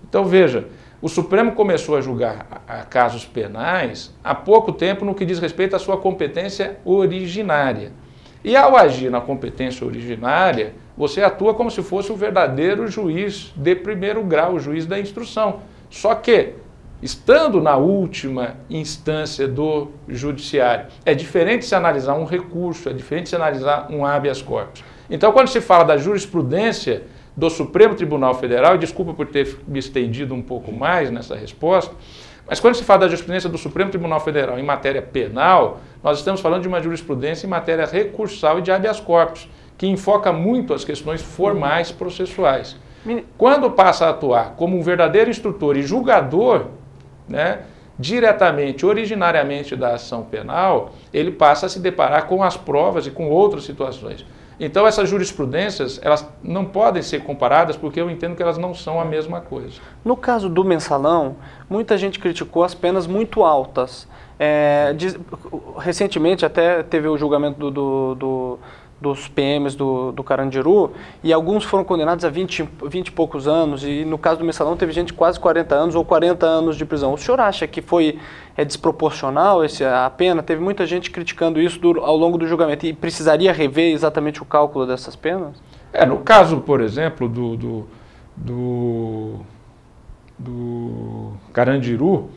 Então veja, o Supremo começou a julgar a- casos penais há pouco tempo no que diz respeito à sua competência originária. E ao agir na competência originária, Você atua como se fosse o verdadeiro juiz de primeiro grau, o juiz da instrução. Só que, estando na última instância do judiciário, é diferente se analisar um recurso, é diferente se analisar um habeas corpus. Então, quando se fala da jurisprudência do Supremo Tribunal Federal, e desculpa por ter me estendido um pouco mais nessa resposta, mas quando se fala da jurisprudência do Supremo Tribunal Federal em matéria penal, nós estamos falando de uma jurisprudência em matéria recursal e de habeas corpus que enfoca muito as questões formais processuais. Quando passa a atuar como um verdadeiro instrutor e julgador, né, diretamente, originariamente da ação penal, ele passa a se deparar com as provas e com outras situações. Então essas jurisprudências, elas não podem ser comparadas porque eu entendo que elas não são a mesma coisa. No caso do mensalão, muita gente criticou as penas muito altas. É, diz, recentemente até teve o julgamento do, do, do dos PMs do, do Carandiru, e alguns foram condenados a 20, 20 e poucos anos, e no caso do Mensalão teve gente de quase 40 anos ou 40 anos de prisão. O senhor acha que foi é desproporcional esse, a pena? Teve muita gente criticando isso do, ao longo do julgamento, e precisaria rever exatamente o cálculo dessas penas? É, no caso, por exemplo, do, do, do, do Carandiru,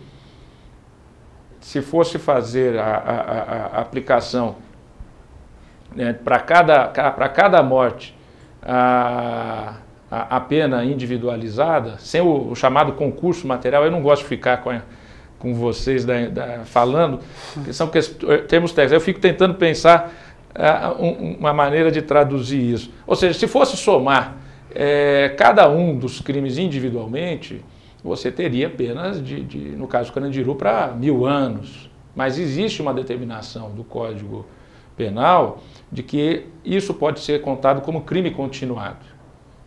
se fosse fazer a, a, a aplicação né, para cada, cada morte a, a, a, pena individualizada, sem o, o, chamado concurso material, eu não gosto de ficar com, a, com vocês da, da, falando, que são termos técnicos. Eu fico tentando pensar uh, um, uma maneira de traduzir isso. Ou seja, se fosse somar é, cada um dos crimes individualmente, você teria penas, de, de no caso do Carandiru, para mil anos. Mas existe uma determinação do Código Penal de que isso pode ser contado como crime continuado.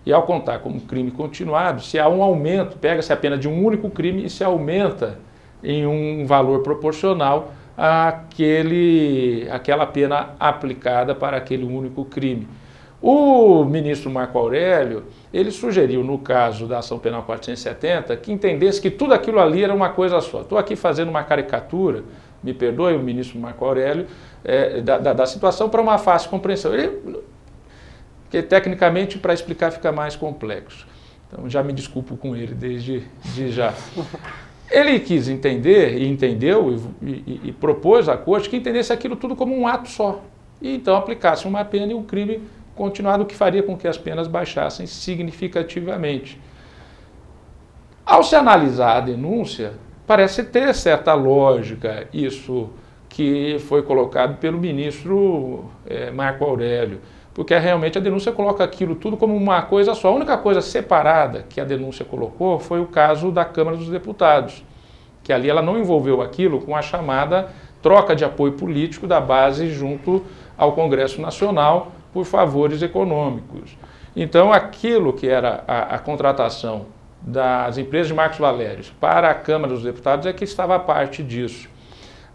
E ao contar como crime continuado, se há um aumento, pega-se a pena de um único crime e se aumenta em um valor proporcional àquele, àquela pena aplicada para aquele único crime. O ministro Marco Aurélio, ele sugeriu, no caso da ação penal 470, que entendesse que tudo aquilo ali era uma coisa só. Estou aqui fazendo uma caricatura, me perdoe o ministro Marco Aurélio, é, da, da, da, situação para uma fácil compreensão. Ele, que tecnicamente, para explicar, fica mais complexo. Então, já me desculpo com ele desde de já. Ele quis entender, e entendeu, e, e, e, propôs à corte que entendesse aquilo tudo como um ato só. E então aplicasse uma pena e um crime continuado, que faria com que as penas baixassem significativamente. Ao se analisar a denúncia, parece ter certa lógica isso que foi colocado pelo ministro é, Marco Aurélio, porque realmente a denúncia coloca aquilo tudo como uma coisa só. A única coisa separada que a denúncia colocou foi o caso da Câmara dos Deputados, que ali ela não envolveu aquilo com a chamada troca de apoio político da base junto ao Congresso Nacional por favores econômicos. Então, aquilo que era a, a contratação das empresas de Marcos Valérios para a Câmara dos Deputados é que estava a parte disso.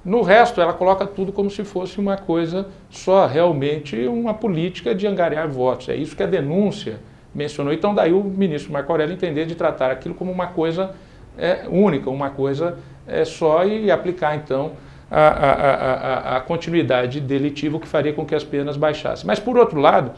No resto, ela coloca tudo como se fosse uma coisa só, realmente uma política de angariar votos. É isso que a denúncia mencionou. Então, daí o ministro Marco Aurélio entender de tratar aquilo como uma coisa é, única, uma coisa é, só e aplicar, então, a, a, a, a continuidade delitiva, o que faria com que as penas baixassem. Mas, por outro lado,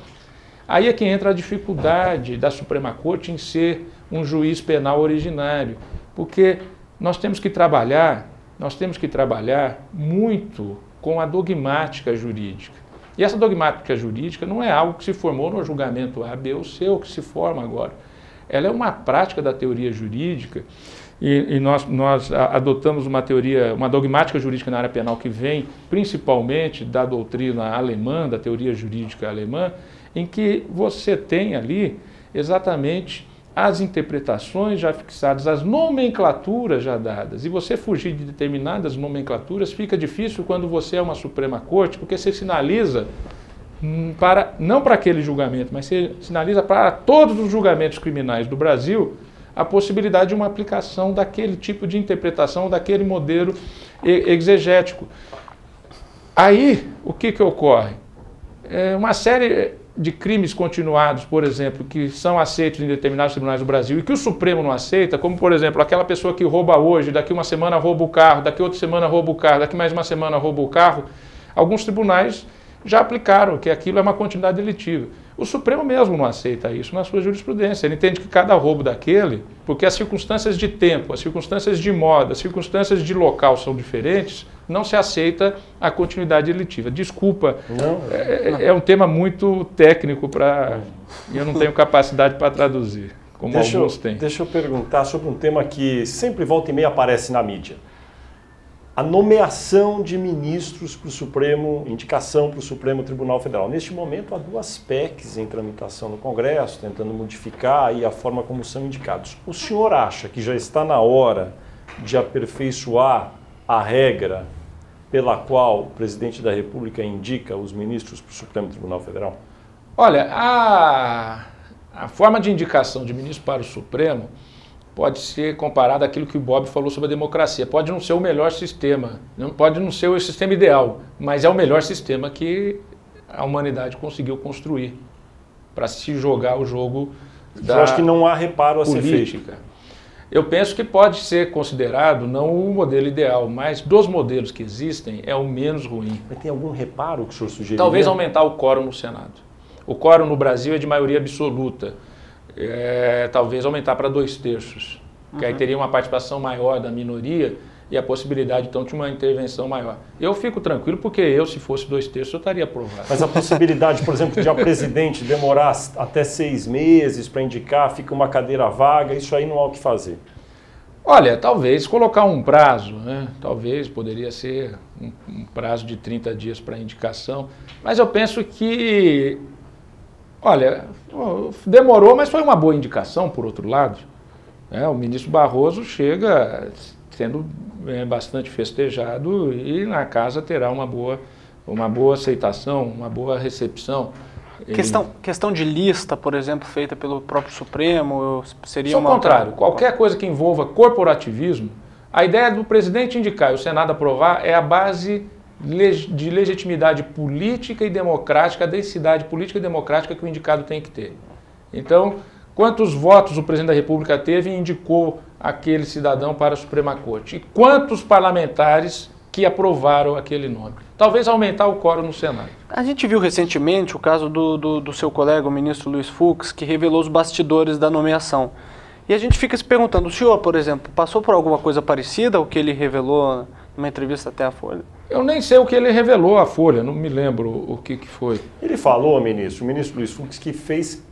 aí é que entra a dificuldade da Suprema Corte em ser um juiz penal originário, porque nós temos que trabalhar nós temos que trabalhar muito com a dogmática jurídica. E essa dogmática jurídica não é algo que se formou no julgamento A, B ou C, ou que se forma agora. Ela é uma prática da teoria jurídica e, e nós, nós adotamos uma teoria, uma dogmática jurídica na área penal que vem principalmente da doutrina alemã, da teoria jurídica alemã, em que você tem ali exatamente as interpretações já fixadas, as nomenclaturas já dadas. E você fugir de determinadas nomenclaturas fica difícil quando você é uma Suprema Corte, porque você sinaliza hum, para não para aquele julgamento, mas você sinaliza para todos os julgamentos criminais do Brasil a possibilidade de uma aplicação daquele tipo de interpretação, daquele modelo exegético. Aí, o que, que ocorre? É uma série de crimes continuados, por exemplo, que são aceitos em determinados tribunais do Brasil e que o Supremo não aceita, como por exemplo aquela pessoa que rouba hoje, daqui uma semana rouba o carro, daqui outra semana rouba o carro, daqui mais uma semana rouba o carro, alguns tribunais já aplicaram que aquilo é uma continuidade delitiva. O Supremo mesmo não aceita isso na sua jurisprudência. Ele entende que cada roubo daquele, porque as circunstâncias de tempo, as circunstâncias de moda, as circunstâncias de local são diferentes, não se aceita a continuidade delitiva. Desculpa, não, é, é, é um tema muito técnico para. e eu não tenho capacidade para traduzir, como deixa alguns têm. Deixa eu perguntar sobre um tema que sempre volta e meia aparece na mídia a nomeação de ministros para o Supremo, indicação para o Supremo Tribunal Federal. Neste momento, há duas PECs em tramitação no Congresso, tentando modificar a forma como são indicados. O senhor acha que já está na hora de aperfeiçoar a regra pela qual o presidente da República indica os ministros para o Supremo Tribunal Federal? Olha, a, a forma de indicação de ministro para o Supremo pode ser comparado àquilo que o Bob falou sobre a democracia. Pode não ser o melhor sistema, não pode não ser o sistema ideal, mas é o melhor sistema que a humanidade conseguiu construir para se jogar o jogo da Eu acho que não há reparo a política. ser feito. Eu penso que pode ser considerado não o modelo ideal, mas dos modelos que existem é o menos ruim. Mas tem algum reparo que o senhor sugeriria? Talvez aumentar o quórum no Senado. O quórum no Brasil é de maioria absoluta é, talvez aumentar para dois terços, uhum. que aí uhum. teria uma participação maior da minoria e a possibilidade, então, de uma intervenção maior. Eu fico tranquilo porque eu, se fosse dois terços, eu estaria aprovado. Mas a possibilidade, por exemplo, de a presidente demorar até seis meses para indicar, fica uma cadeira vaga, isso aí não há o que fazer. Olha, talvez colocar um prazo, né? talvez poderia ser um, um prazo de 30 dias para indicação, mas eu penso que Olha, demorou, mas foi uma boa indicação, por outro lado. É, o ministro Barroso chega sendo é, bastante festejado e na casa terá uma boa, uma boa aceitação, uma boa recepção. Questão, questão de lista, por exemplo, feita pelo próprio Supremo, seria Só uma... contrário, qualquer coisa que envolva corporativismo, a ideia do presidente indicar e o Senado aprovar é a base de legitimidade política e democrática, a densidade política e democrática que o indicado tem que ter. Então, quantos votos o presidente da República teve e indicou aquele cidadão para a Suprema Corte? E quantos parlamentares que aprovaram aquele nome? Talvez aumentar o quórum no Senado. A gente viu recentemente o caso do, do, do seu colega, o ministro Luiz Fux, que revelou os bastidores da nomeação. E a gente fica se perguntando, o senhor, por exemplo, passou por alguma coisa parecida ao que ele revelou numa entrevista até à Folha? Eu nem sei o que ele revelou à Folha, não me lembro o que, que foi. Ele falou, ministro, o ministro Luiz Fux, que fez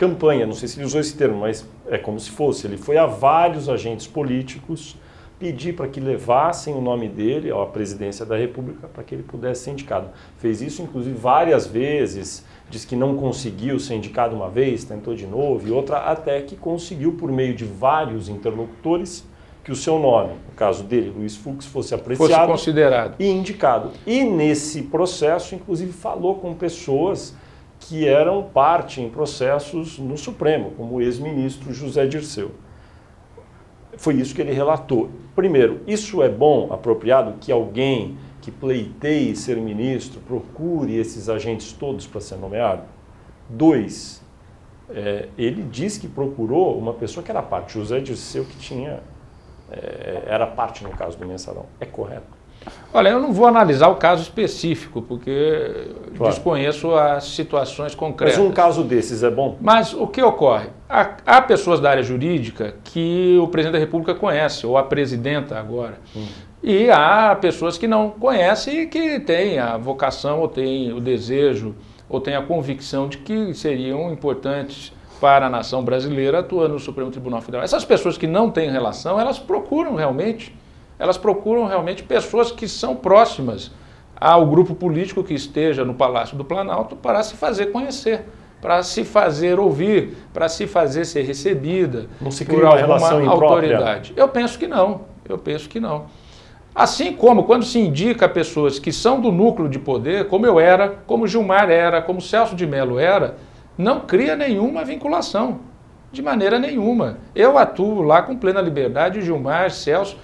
campanha, não sei se ele usou esse termo, mas é como se fosse. Ele foi a vários agentes políticos pedir para que levassem o nome dele à presidência da República para que ele pudesse ser indicado. Fez isso, inclusive, várias vezes, diz que não conseguiu ser indicado uma vez, tentou de novo e outra, até que conseguiu, por meio de vários interlocutores, que o seu nome, no caso dele, Luiz Fux, fosse apreciado fosse considerado. e indicado. E nesse processo, inclusive, falou com pessoas que eram parte em processos no Supremo, como o ex-ministro José Dirceu. Foi isso que ele relatou. Primeiro, isso é bom, apropriado, que alguém que pleiteie ser ministro procure esses agentes todos para ser nomeado? Dois, é, ele diz que procurou uma pessoa que era parte, José Dirceu, que tinha é, era parte no caso do mensalão. É correto? Olha, eu não vou analisar o caso específico, porque claro. desconheço as situações concretas. Mas um caso desses é bom? Mas o que ocorre? Há, há pessoas da área jurídica que o presidente da República conhece, ou a presidenta agora. Hum. E há pessoas que não conhecem e que têm a vocação, ou têm o desejo, ou têm a convicção de que seriam importantes para a nação brasileira atuando no Supremo Tribunal Federal. Essas pessoas que não têm relação, elas procuram realmente, elas procuram realmente pessoas que são próximas ao grupo político que esteja no Palácio do Planalto para se fazer conhecer, para se fazer ouvir, para se fazer ser recebida não se por alguma autoridade. Eu penso que não, eu penso que não. Assim como quando se indica pessoas que são do núcleo de poder, como eu era, como Gilmar era, como Celso de Mello era, não cria nenhuma vinculação, de maneira nenhuma. Eu atuo lá com plena liberdade, Gilmar, Celso,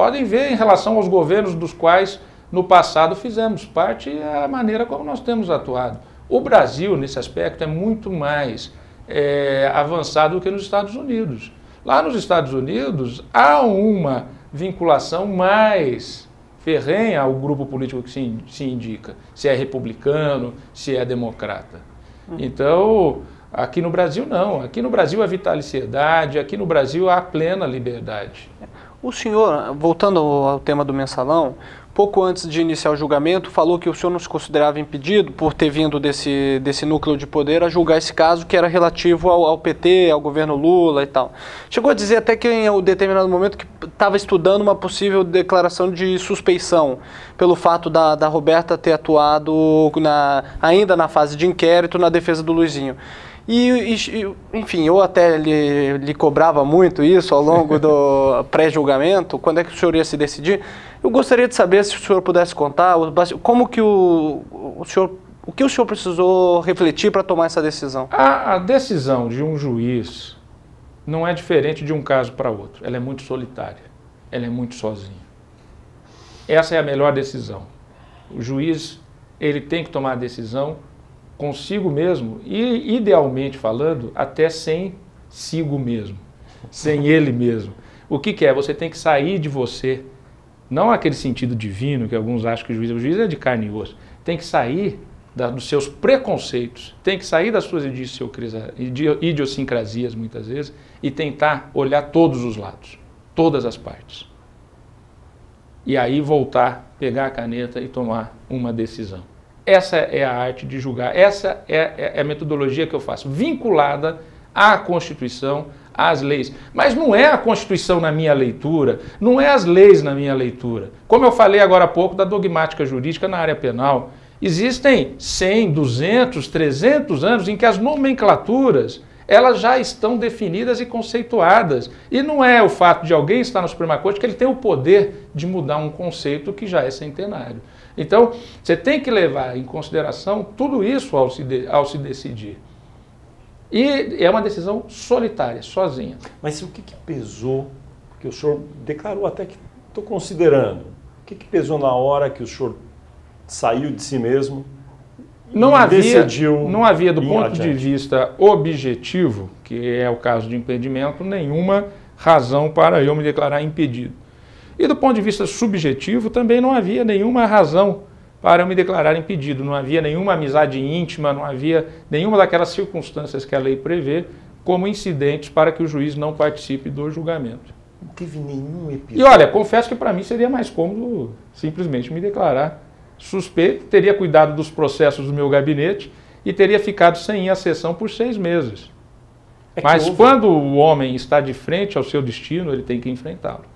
podem ver em relação aos governos dos quais no passado fizemos parte a maneira como nós temos atuado. O Brasil, nesse aspecto, é muito mais é, avançado do que nos Estados Unidos. Lá nos Estados Unidos há uma vinculação mais ferrenha ao grupo político que se, se indica, se é republicano, se é democrata. Então, aqui no Brasil não. Aqui no Brasil há vitaliciedade, aqui no Brasil há plena liberdade. O senhor, voltando ao tema do mensalão, pouco antes de iniciar o julgamento, falou que o senhor não se considerava impedido, por ter vindo desse, desse núcleo de poder, a julgar esse caso que era relativo ao, ao PT, ao governo Lula e tal. Chegou a dizer até que em um determinado momento que estava estudando uma possível declaração de suspeição, pelo fato da, da Roberta ter atuado na, ainda na fase de inquérito na defesa do Luizinho. E, e, enfim, eu até lhe, lhe, cobrava muito isso ao longo do pré-julgamento, quando é que o senhor ia se decidir. Eu gostaria de saber se o senhor pudesse contar como que o, o senhor, o que o senhor precisou refletir para tomar essa decisão. A, a decisão de um juiz não é diferente de um caso para outro. Ela é muito solitária, ela é muito sozinha. Essa é a melhor decisão. O juiz ele tem que tomar a decisão consigo mesmo e, idealmente falando, até sem sigo mesmo, sem ele mesmo. O que, que, é? Você tem que sair de você, não aquele sentido divino que alguns acham que o juiz, o juiz é de carne e osso, tem que sair da, dos seus preconceitos, tem que sair das suas idiosincrasias muitas vezes e tentar olhar todos os lados, todas as partes. E aí voltar, pegar a caneta e tomar uma decisão. Essa é a arte de julgar, essa é, é, é a metodologia que eu faço, vinculada à Constituição, às leis. Mas não é a Constituição na minha leitura, não é as leis na minha leitura. Como eu falei agora há pouco da dogmática jurídica na área penal, existem 100, 200, 300 anos em que as nomenclaturas elas já estão definidas e conceituadas. E não é o fato de alguém estar no Suprema Corte que ele tem o poder de mudar um conceito que já é centenário. Então, você tem que levar em consideração tudo isso ao se, de, ao se decidir. E é uma decisão solitária, sozinha. Mas o que, que pesou, que o senhor declarou até que estou considerando, o que, que pesou na hora que o senhor saiu de si mesmo não havia, não havia, do ponto adiante. de vista objetivo, que é o caso de impedimento, nenhuma razão para eu me declarar impedido. E do ponto de vista subjetivo, também não havia nenhuma razão para eu me declarar impedido. Não havia nenhuma amizade íntima, não havia nenhuma daquelas circunstâncias que a lei prevê como incidentes para que o juiz não participe do julgamento. Não teve nenhum episódio. E olha, confesso que para mim seria mais cômodo simplesmente me declarar suspeito, teria cuidado dos processos do meu gabinete e teria ficado sem ir à sessão por seis meses. É Mas houve... quando o homem está de frente ao seu destino, ele tem que enfrentá-lo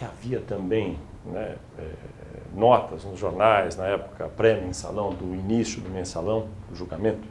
que havia também né, é, notas nos jornais, na época pré-mensalão, do início do mensalão, do julgamento,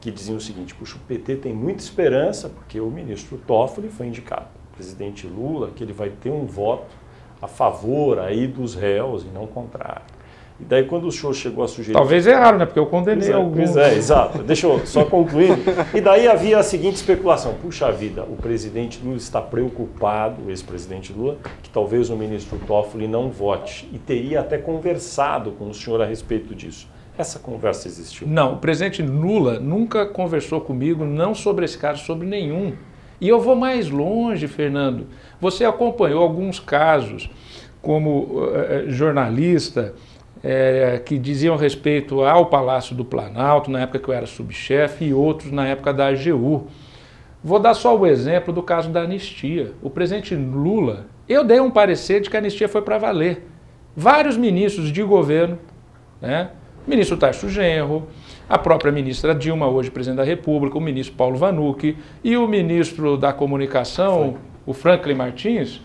que diziam o seguinte: puxa, o PT tem muita esperança, porque o ministro Toffoli foi indicado, o presidente Lula, que ele vai ter um voto a favor aí dos réus e não contrário. E daí quando o senhor chegou a sugerir... Talvez erraram, né? Porque eu condenei pois alguns. Pois é, exato. Deixa eu só concluir. E daí havia a seguinte especulação. Puxa vida, o presidente Lula está preocupado, o ex-presidente Lula, que talvez o ministro Toffoli não vote. E teria até conversado com o senhor a respeito disso. Essa conversa existiu? Não, o presidente Lula nunca conversou comigo, não sobre esse caso, sobre nenhum. E eu vou mais longe, Fernando. Você acompanhou alguns casos como uh, jornalista é, que diziam respeito ao Palácio do Planalto, na época que eu era subchefe, e outros na época da AGU. Vou dar só o exemplo do caso da anistia. O presidente Lula, eu dei um parecer de que a anistia foi para valer. Vários ministros de governo, né? o ministro Tarso Genro, a própria ministra Dilma, hoje presidente da República, o ministro Paulo Vanucci e o ministro da Comunicação, foi. o Franklin Martins,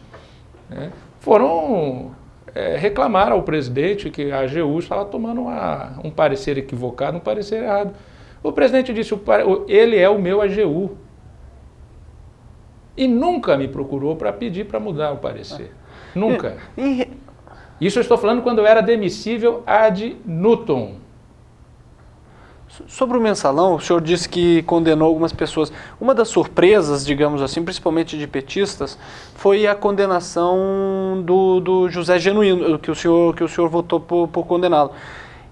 né? foram é, reclamaram ao presidente que a AGU estava tomando uma, um parecer equivocado, um parecer errado. O presidente disse, ele é o meu AGU. E nunca me procurou para pedir para mudar o parecer. Nunca. Isso eu estou falando quando eu era demissível ad nutum. Sobre o mensalão, o senhor disse que condenou algumas pessoas. Uma das surpresas, digamos assim, principalmente de petistas, foi a condenação do, do José Genuíno, que o senhor, que o senhor votou por, por condená-lo.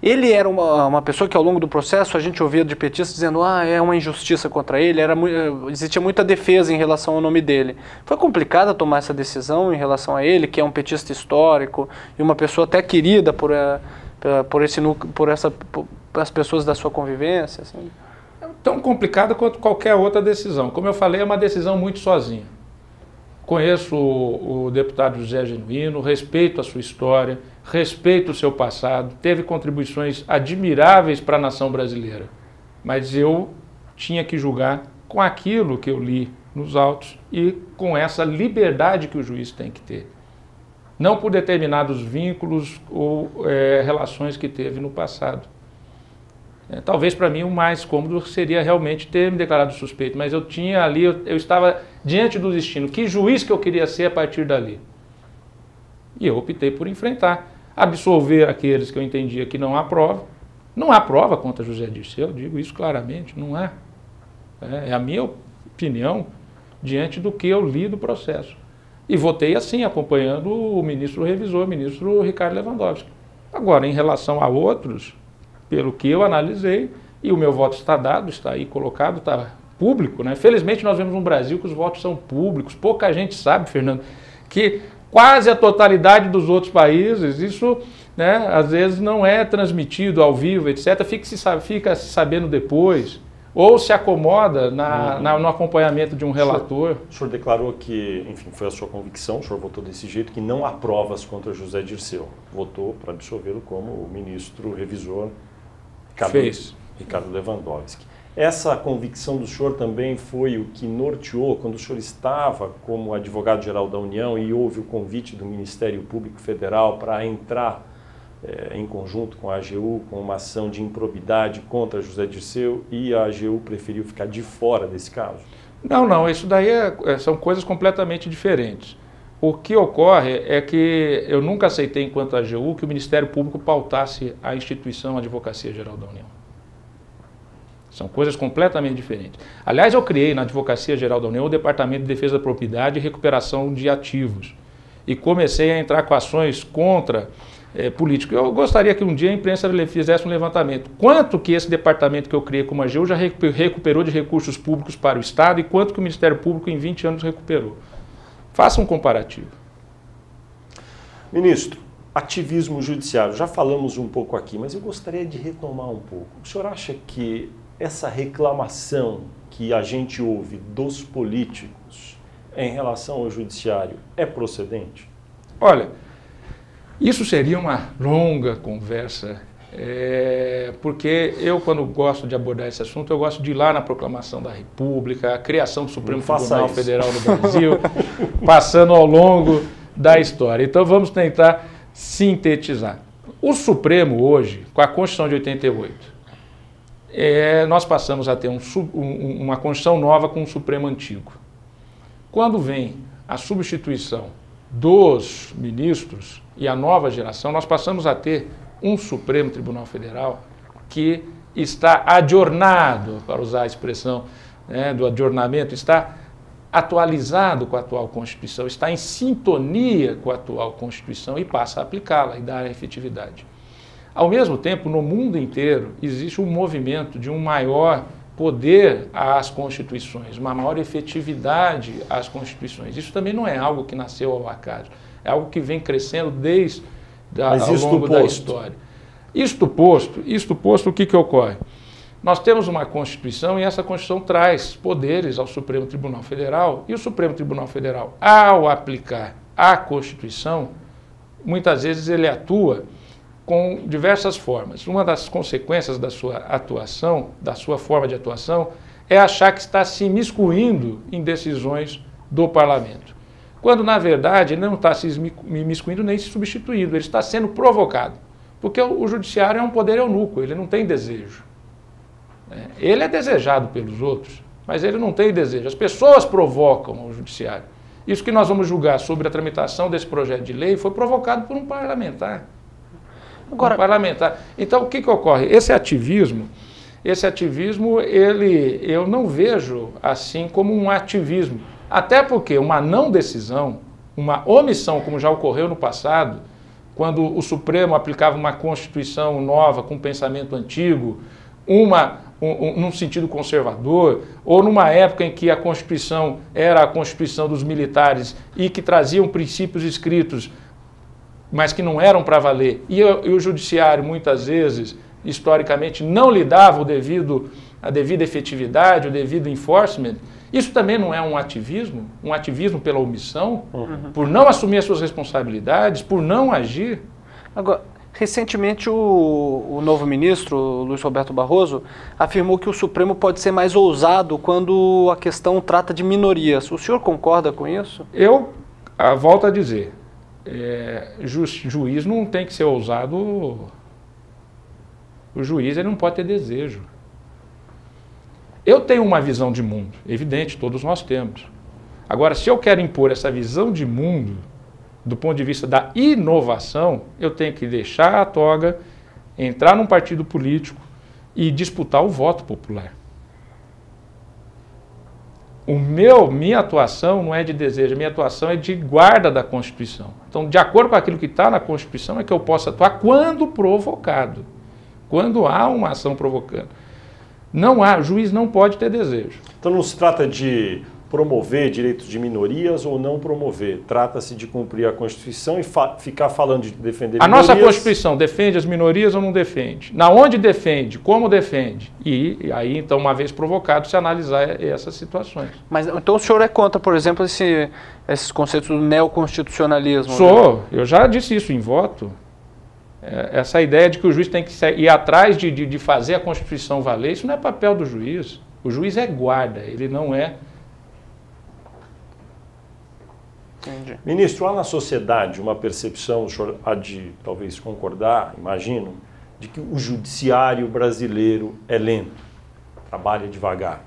Ele era uma, uma pessoa que ao longo do processo a gente ouvia de petistas dizendo ah, é uma injustiça contra ele, era, existia muita defesa em relação ao nome dele. Foi complicado tomar essa decisão em relação a ele, que é um petista histórico e uma pessoa até querida por, eh, por, esse, por essa, por as pessoas da sua convivência? Assim? tão complicada quanto qualquer outra decisão. Como eu falei, é uma decisão muito sozinha. Conheço o, o deputado José Genuíno, respeito a sua história, respeito o seu passado, teve contribuições admiráveis para a nação brasileira. Mas eu tinha que julgar com aquilo que eu li nos autos e com essa liberdade que o juiz tem que ter. Não por determinados vínculos ou é, relações que teve no passado. É, talvez para mim o mais cômodo seria realmente ter me declarado suspeito, mas eu tinha ali, eu, eu, estava diante do destino. Que juiz que eu queria ser a partir dali? E eu optei por enfrentar, absolver aqueles que eu entendia que não há prova. Não há prova contra José Dirceu, eu digo isso claramente, não há. É, é a minha opinião diante do que eu li do processo. E votei assim, acompanhando o ministro revisor, o ministro Ricardo Lewandowski. Agora, em relação a outros, pelo que eu analisei, e o meu voto está dado, está aí colocado, está público. Né? Felizmente nós vemos um Brasil que os votos são públicos. Pouca gente sabe, Fernando, que quase a totalidade dos outros países, isso né, às vezes não é transmitido ao vivo, etc. Fica se, fica se sabendo depois. Ou se acomoda na, uhum. na, no acompanhamento de um relator. O senhor, o senhor, declarou que, enfim, foi a sua convicção, o senhor votou desse jeito, que não há provas contra José Dirceu. Votou para absolvê-lo como o ministro revisor Ricardo, Fez. Ricardo Lewandowski. Essa convicção do senhor também foi o que norteou quando o senhor estava como advogado-geral da União e houve o convite do Ministério Público Federal para entrar é, em conjunto com a AGU com uma ação de improbidade contra José Dirceu e a AGU preferiu ficar de fora desse caso? Não, não, isso daí é, é, são coisas completamente diferentes. O que ocorre é que eu nunca aceitei, enquanto AGU, que o Ministério Público pautasse a instituição Advocacia Geral da União. São coisas completamente diferentes. Aliás, eu criei na Advocacia Geral da União o Departamento de Defesa da Propriedade e Recuperação de Ativos. E comecei a entrar com ações contra é, políticos. Eu gostaria que um dia a imprensa fizesse um levantamento. Quanto que esse departamento que eu criei como AGU já recuperou de recursos públicos para o Estado e quanto que o Ministério Público em 20 anos recuperou? Faça um comparativo. Ministro, ativismo judiciário, já falamos um pouco aqui, mas eu gostaria de retomar um pouco. O senhor acha que essa reclamação que a gente ouve dos políticos em relação ao judiciário é procedente? Olha, isso seria uma longa conversa é, porque eu, quando gosto de abordar esse assunto, eu gosto de ir lá na proclamação da República, a criação do Supremo Tribunal isso. Federal no Brasil, passando ao longo da história. Então vamos tentar sintetizar. O Supremo hoje, com a Constituição de 88, é, nós passamos a ter um, um, uma Constituição nova com um Supremo antigo. Quando vem a substituição dos ministros e a nova geração, nós passamos a ter um Supremo Tribunal Federal que está adornado, para usar a expressão né, do adornamento, está atualizado com a atual Constituição, está em sintonia com a atual Constituição e passa a aplicá-la e dar efetividade. Ao mesmo tempo, no mundo inteiro, existe um movimento de um maior poder às constituições, uma maior efetividade às constituições. Isso também não é algo que nasceu ao acaso, é algo que vem crescendo desde da, ao longo da história. Isto posto, isto posto, o que, que ocorre? Nós temos uma Constituição e essa Constituição traz poderes ao Supremo Tribunal Federal e o Supremo Tribunal Federal, ao aplicar a Constituição, muitas vezes ele atua com diversas formas. Uma das consequências da sua atuação, da sua forma de atuação, é achar que está se imiscuindo em decisões do parlamento quando na verdade ele não está se imiscuindo nem se substituindo, ele está sendo provocado. Porque o, judiciário é um poder eunuco, ele não tem desejo. É, ele é desejado pelos outros, mas ele não tem desejo. As pessoas provocam o judiciário. Isso que nós vamos julgar sobre a tramitação desse projeto de lei foi provocado por um parlamentar. Agora, um parlamentar. Então, o que, que ocorre? Esse ativismo, esse ativismo, ele, eu não vejo assim como um ativismo. Até porque uma não decisão, uma omissão, como já ocorreu no passado, quando o Supremo aplicava uma Constituição nova com pensamento antigo, uma um, um, num sentido conservador, ou numa época em que a Constituição era a Constituição dos militares e que traziam princípios escritos, mas que não eram para valer, e, e, o Judiciário muitas vezes historicamente não lhe dava o devido, a devida efetividade, o devido enforcement, isso também não é um ativismo? Um ativismo pela omissão? Uhum. Por não assumir as suas responsabilidades, por não agir? Agora, recentemente o, o novo ministro, Luiz Roberto Barroso, afirmou que o Supremo pode ser mais ousado quando a questão trata de minorias. O senhor concorda com isso? Eu a, volto a dizer, é, ju, juiz não tem que ser ousado. O juiz ele não pode ter desejo. Eu tenho uma visão de mundo, evidente, todos nós temos. Agora, se eu quero impor essa visão de mundo do ponto de vista da inovação, eu tenho que deixar a toga, entrar num partido político e disputar o voto popular. O meu, minha atuação não é de desejo, minha atuação é de guarda da Constituição. Então, de acordo com aquilo que está na Constituição, é que eu posso atuar quando provocado, quando há uma ação provocando. Não há, o juiz não pode ter desejo. Então não se trata de promover direitos de minorias ou não promover. Trata-se de cumprir a Constituição e fa ficar falando de defender a minorias. A nossa Constituição defende as minorias ou não defende? Na onde defende? Como defende? E, e, aí, então, uma vez provocado, se analisar essas situações. Mas então o senhor é contra, por exemplo, esse, esses conceitos do neoconstitucionalismo? Sou. Né? Eu já disse isso em voto. É, essa ideia de que o juiz tem que ir atrás de, de, de, fazer a Constituição valer, isso não é papel do juiz. O juiz é guarda, ele não é. Entendi. Ministro, há na sociedade uma percepção, o senhor há de talvez concordar, imagino, de que o judiciário brasileiro é lento, trabalha devagar.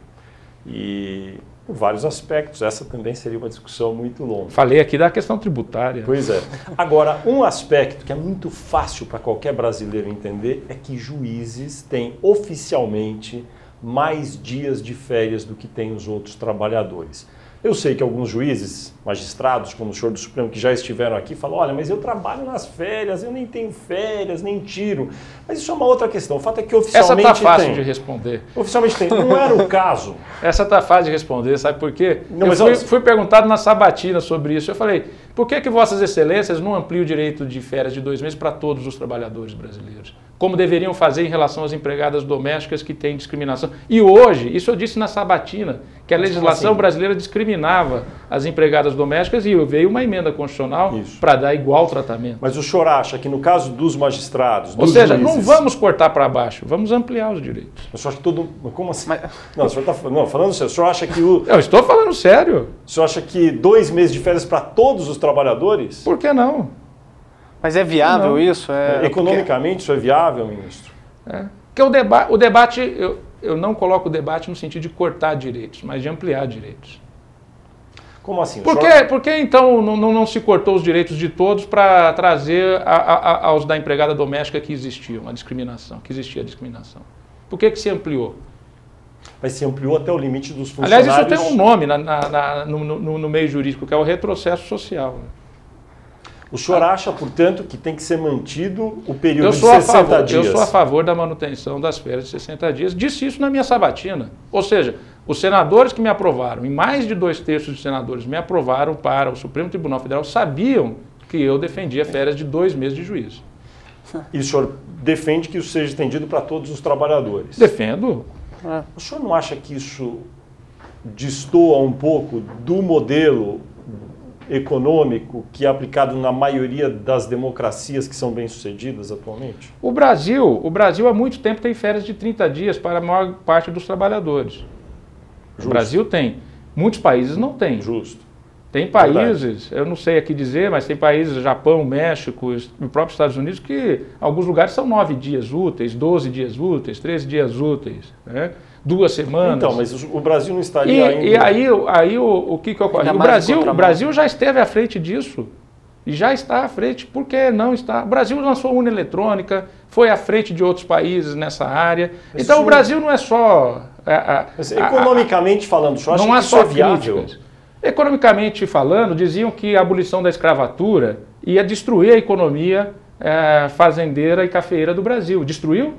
E por vários aspectos. Essa também seria uma discussão muito longa. Falei aqui da questão tributária. Pois é. Agora, um aspecto que é muito fácil para qualquer brasileiro entender é que juízes têm oficialmente mais dias de férias do que têm os outros trabalhadores. Eu sei que alguns juízes, magistrados, como o senhor do Supremo, que já estiveram aqui, falam: olha, mas eu trabalho nas férias, eu nem tenho férias, nem tiro. Mas isso é uma outra questão. O fato é que oficialmente. Essa está fácil tem. de responder. Oficialmente tem. Não era o caso. Essa está fácil de responder, sabe por quê? Não, eu fui, fui, perguntado na sabatina sobre isso. Eu falei: por que, que Vossas Excelências não ampliam o direito de férias de dois meses para todos os trabalhadores brasileiros? Como deveriam fazer em relação às empregadas domésticas que têm discriminação. E hoje, isso eu disse na sabatina, que a legislação assim? brasileira discriminava as empregadas domésticas e veio uma emenda constitucional para dar igual tratamento. Mas o senhor acha que no caso dos magistrados, dos Ou seja, juízes... não vamos cortar para baixo, vamos ampliar os direitos. O senhor acha que todo... Como assim? Mas... Não, o senhor está não, falando sério. O senhor acha que o... Eu estou falando sério. O senhor acha que dois meses de férias para todos os trabalhadores? Por que não? Mas é viável não. isso? É... Economicamente isso é viável, ministro? É. Porque o, deba o debate, eu, eu não coloco o debate no sentido de cortar direitos, mas de ampliar direitos. Como assim? Por, que, senhor... por que então não, não, não, se cortou os direitos de todos para trazer a, a, aos da empregada doméstica que existiam, a discriminação, que existia a discriminação? Por que, que se ampliou? Mas se ampliou até o limite dos funcionários... Aliás, isso tem um nome na, na, na, no, no, no, meio jurídico, que é o retrocesso social. Né? O senhor acha, portanto, que tem que ser mantido o período de 60 favor, dias? Eu sou a favor da manutenção das férias de 60 dias. Disse isso na minha sabatina. Ou seja, os senadores que me aprovaram, e mais de dois terços de senadores me aprovaram para o Supremo Tribunal Federal, sabiam que eu defendia férias de dois meses de juízo. E o senhor defende que isso seja estendido para todos os trabalhadores? Defendo. É. O senhor não acha que isso destoa um pouco do modelo econômico que é aplicado na maioria das democracias que são bem-sucedidas atualmente? O Brasil, o Brasil há muito tempo tem férias de 30 dias para a maior parte dos trabalhadros. Justo. O Brasil tem. Muitos países não têm. Justo. Tem países, Verdade. eu não sei aqui dizer, mas tem países, Japão, México, os próprios Estados Unidos, que alguns lugares são nove dias úteis, 12 dias úteis, 13 dias úteis. Né? Duas semanas. Então, mas o Brasil não estaria e, ainda... E aí, aí o, o que, que ocorre? O Brasil, o Brasil já esteve à frente disso. E já está à frente. Por que não está? O Brasil lançou urna eletrônica, foi à frente de outros países nessa área. Mas então, o Brasil não é só... A, a, mas, economicamente a, falando, só não há só é viável? Críticas. Economicamente falando, diziam que a abolição da escravatura ia destruir a economia é, fazendeira e cafeeira do Brasil. Destruiu?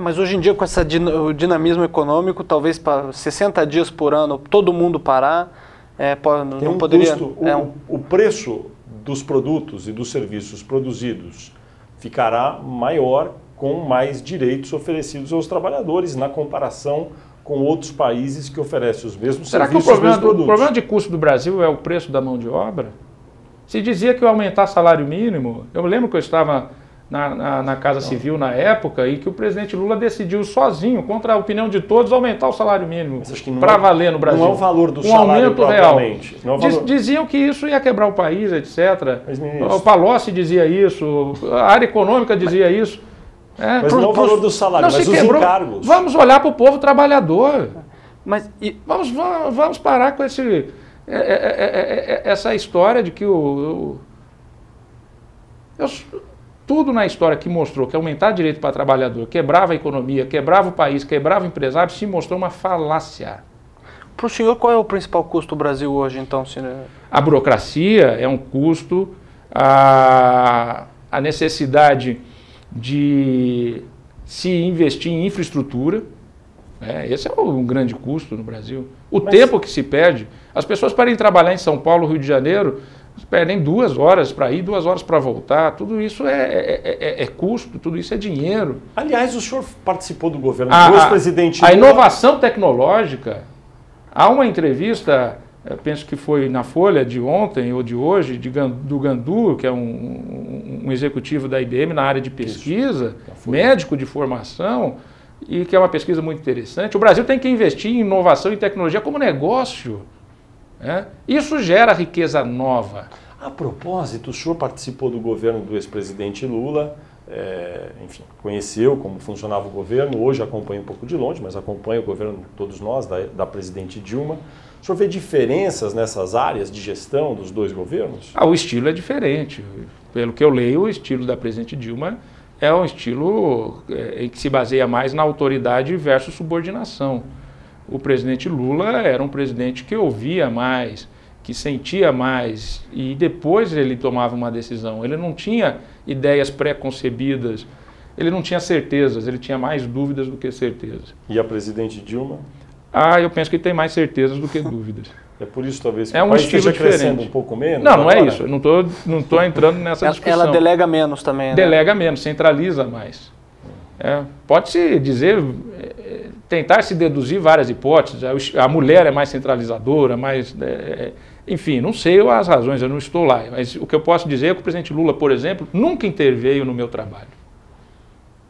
É, mas hoje em dia, com esse dinamismo econômico, talvez para 60 dias por ano todo mundo parar, é, não, um poderia. Custo, é um... o, preço dos produtos e dos serviços produzidos ficará maior com mais direitos oferecidos aos trabalhadores na comparação com outros países que oferecem os mesmos Será serviços, que o problema, os mesmos do, o problema de custo do Brasil é o preço da mão de obra? Se dizia que ia aumentar salário mínimo, eu lembro que eu estava na, na, na Casa Civil na época e que o presidente Lula decidiu sozinho, contra a opinião de todos, aumentar o salário mínimo para é- valer no Brasil. Não é o valor do um salário aumento real. Não é o Diz- valor- diziam que isso ia quebrar o país, etc. Mas, ministro- o Palocci dizia isso, a área econômica dizia isso. É, Mas pro- não é o valor do salário, não mas se os quebrou. encargos. Vamos olhar para o povo trabalhador. Mas e- Vamos, vamos, vamos parar com esse, é, é, é, é, é, essa história de que o. o- eu tudo na história que mostrou que aumentar direito para trabalhador quebrava a economia, quebrava o país, quebrava o empresário, se mostrou uma falácia. para o senhor, qual é o principal custo do Brasil hoje, então, senhor? A burocracia é um custo, a, a necessidade de se investir em infraestrutura, né? esse é um grande custo no Brasil. O Mas- tempo que se perde, as pessoas para ir trabalhar em São Paulo, Rio de Janeiro, perdem duas horas para ir, duas horas para voltar. Tudo isso é, é- é- é custo, tudo isso é dinheiro. Aliás, o senhor participou do governo A, do a- ex-presidente a inovação tecnológica, há uma entrevista, eu penso que foi na Folha de ontem ou de hoje, de do Gandu, que é um, um- executivo da IBM na área de pesquisa, Folha. médico de formação, e que é uma pesquisa muito interessante. O Brasil tem que investir em inovação e tecnologia como negócio. Né? Isso gera riqueza nova. A propósito, o senhor participou do governo do ex-presidente Lula, é, enfim, conheceu como funcionava o governo, hoje acompanha um pouco de longe, mas acompanha o governo, todos nós, da, da presidente Dilma. O senhor vê diferenças nessas áreas de gestão dos dois governos? Ah, o estilo é diferente. Pelo que eu leio, o estilo da presidente Dilma é um estilo eh, em que se baseia mais na autoridade versus subordinação. O presidente Lula era um presidente que ouvia mais, que sentia mais e depois ele tomava uma decisão. Ele não tinha ideias pré-concebidas, ele não tinha certezas, ele tinha mais dúvidas do que certezas. E a presidente Dilma? Ah, eu penso que tem mais certezas do que dúvidas. É por isso, talvez, que É o um país estilo esteja crescendo diferente. um pouco menos? Não, não é isso. Eu não estou não tô entrando nessa Ela, discussão. ela delega menos também, né? Delega menos, centraliza mais. É, Pode-se dizer, é, tentar se deduzir várias hipóteses. A mulher é mais centralizadora, mais. é, enfim, não sei as razões, eu não estou lá. Mas o que eu posso dizer é que o presidente Lula, por exemplo, nunca interveio no meu trabalho.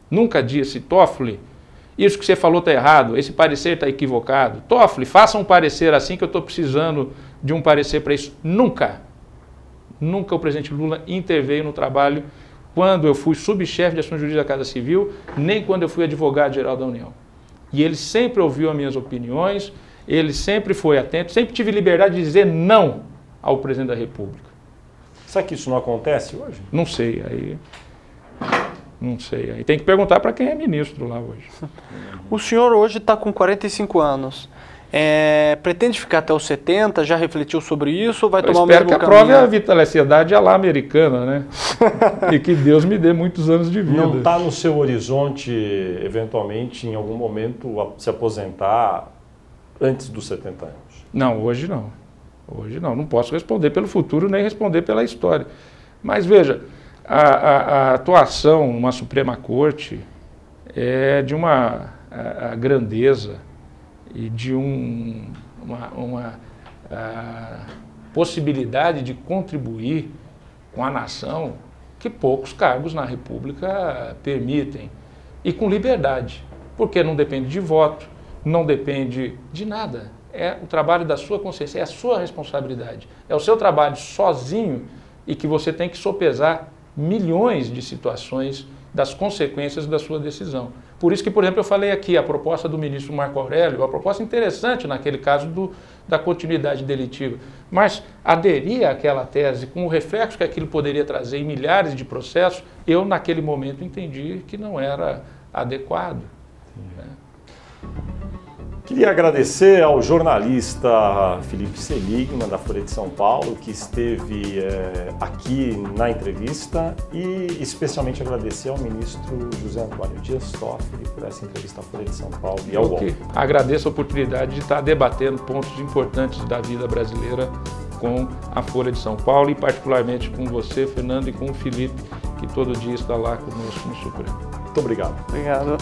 Nunca disse, Toffoli, isso que você falou está errado, esse parecer está equivocado. Toffoli, faça um parecer assim que eu estou precisando de um parecer para isso. Nunca. Nunca o presidente Lula interveio no trabalho quando eu fui subchefe de ação jurídica da Casa Civil, nem quando eu fui advogado-geral da União. E ele sempre ouviu as minhas opiniões, ele sempre foi atento, sempre tive liberdade de dizer não ao presidente da República. Será que isso não acontece hoje? Não sei, aí. Não sei. Aí tem que perguntar para quem é ministro lá hoje. O senhor hoje está com 45 anos. É, pretende ficar até os 70? Já refletiu sobre isso ou vai Eu tomar o espero mesmo que aprove a vitaliciedade à lá americana, né? e que Deus me dê muitos anos de vida. Não está no seu horizonte, eventualmente, em algum momento, a- se aposentar antes dos 70 anos? Não, hoje não. Hoje não. Não posso responder pelo futuro nem responder pela história. Mas veja, a, a- a atuação numa Suprema Corte é de uma a- a grandeza e de um- uma, uma, a, possibilidade de contribuir com a nação que poucos cargos na República permitem. E com liberdade, porque não depende de voto, não depende de nada. É o trabalho da sua consciência, é a sua responsabilidade. É o seu trabalho sozinho e que você tem que sopesar milhões de situações das consequências da sua decisão. Por isso que, por exemplo, eu falei aqui a proposta do ministro Marco Aurélio, uma proposta interessante naquele caso do, da continuidade delitiva, mas aderir àquela tese com o reflexo que aquilo poderia trazer em milhares de processos, eu naquele momento entendi que não era adequado. Queria agradecer ao jornalista Felipe Seligman, da Folha de São Paulo, que esteve eh, aqui na entrevista e especialmente agradecer ao ministro José Antônio Dias Toffoli por essa entrevista à Folha de São Paulo e ao Eu UOL. agradeço a oportunidade de estar debatendo pontos importantes da vida brasileira com a Folha de São Paulo e particularmente com você, Fernando, e com o Felipe, que todo dia está lá conosco no Supremo. Muito obrigado. Obrigado.